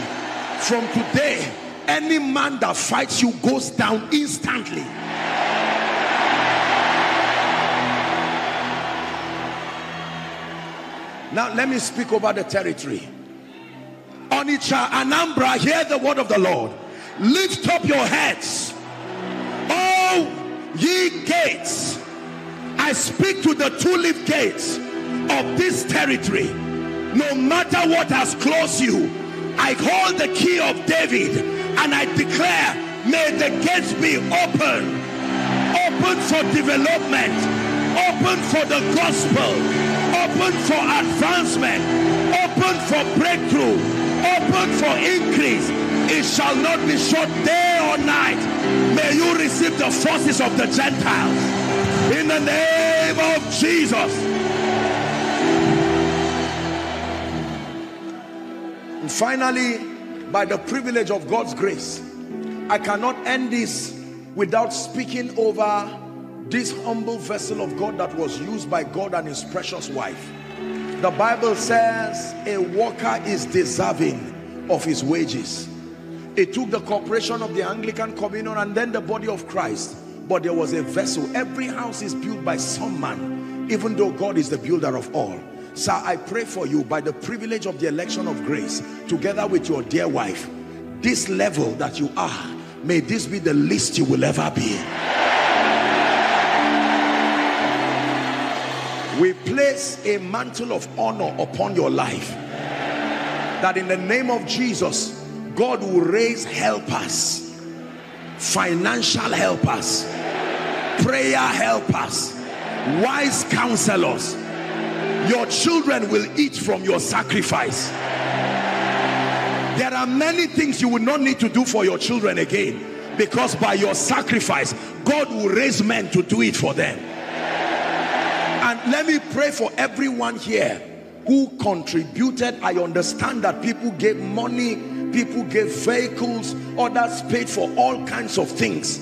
From today, any man that fights you goes down instantly. Now let me speak over the territory. Onitsha, Anambra, hear the word of the Lord. Lift up your heads, all ye gates. I speak to the two-leaf gates of this territory. No matter what has closed you, I hold the key of David and I declare, may the gates be open. Open for development. Open for the gospel. Open for advancement. Open for breakthrough. Open for increase. It shall not be shut day or night. May you receive the forces of the Gentiles. In the name of Jesus. And finally, by the privilege of God's grace, I cannot end this without speaking over this humble vessel of God that was used by God and his precious wife. The Bible says a worker is deserving of his wages. It took the corporation of the Anglican Communion and then the body of Christ. But there was a vessel. Every house is built by some man, even though God is the builder of all. Sir, I pray for you by the privilege of the election of grace, together with your dear wife, this level that you are, may this be the least you will ever be. We place a mantle of honor upon your life. That in the name of Jesus, God will raise helpers, financial helpers, prayer helpers, wise counselors. Your children will eat from your sacrifice. There are many things you will not need to do for your children again because by your sacrifice, God will raise men to do it for them. And let me pray for everyone here who contributed. I understand that people gave money, people gave vehicles, others paid for all kinds of things.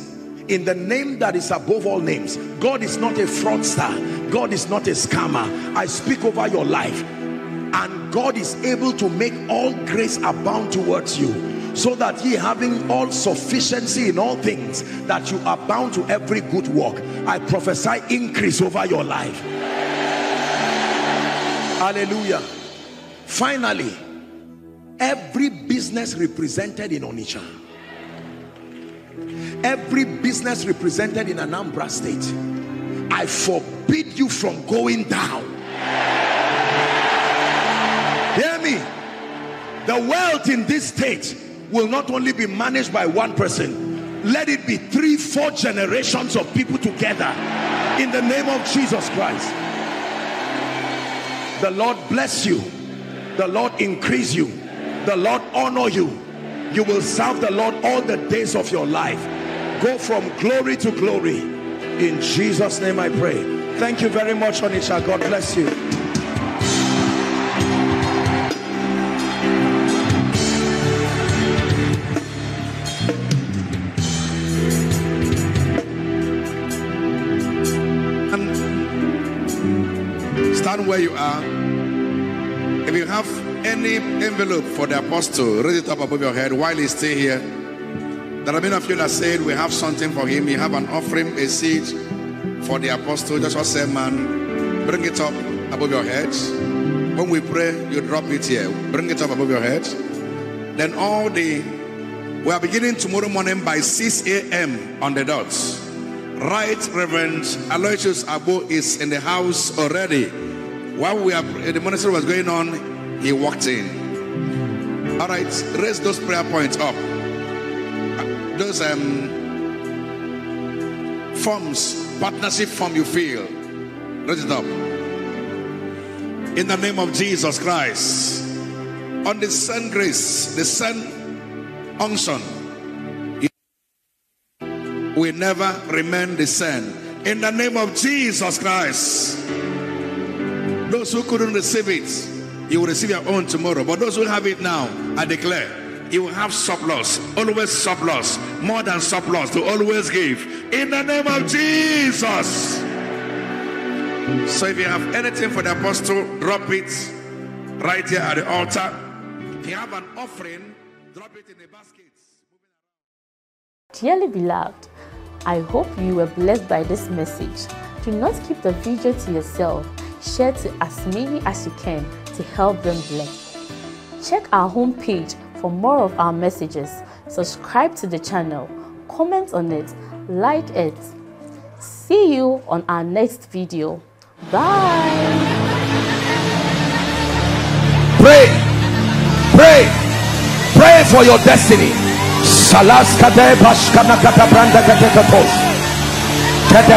In the name that is above all names, God is not a fraudster, God is not a scammer. I speak over your life, and God is able to make all grace abound towards you so that ye having all sufficiency in all things that you are bound to every good work i prophesy increase over your life hallelujah. Finally every business represented in onitsha every business represented in anambra state i forbid you from going down. Hear me. The wealth in this state will not only be managed by one person. Let it be three four generations of people together. In the name of jesus christ the lord bless you the lord increase you the lord honor you you will serve the lord all the days of your life go from glory to glory. In Jesus' name I pray. Thank you very much, Onitsha. God bless you. And stand where you are. If you have any envelope for the apostle, raise it up above your head while he's still here. There are many of you that said we have something for him. You have an offering, a seed for the apostle. Just what say, man, bring it up above your head. When we pray, you drop it here. Bring it up above your head. Then all the we are beginning tomorrow morning by 6 a.m. on the dots. Right, Reverend Aloysius Abu is in the house already. While we are the ministry was going on, he walked in. All right, raise those prayer points up. Those um forms, partnership form you feel. Raise it up. In the name of Jesus Christ. On the sun grace, the sun unction will never remain the same. In the name of Jesus Christ. Those who couldn't receive it, you will receive your own tomorrow. But those who have it now, I declare, you will have surplus, always surplus, more than surplus to always give. In the name of Jesus. So if you have anything for the apostle, drop it right here at the altar. If you have an offering, drop it in the basket. Dearly beloved, I hope you were blessed by this message. Do not keep the video to yourself. Share to as many as you can to help them bless. Check our homepage for more of our messages. Subscribe to the channel, comment on it, like it. See you on our next video. Bye. Pray, pray, pray for your destiny. Bashkana kata branda kate katos. Kete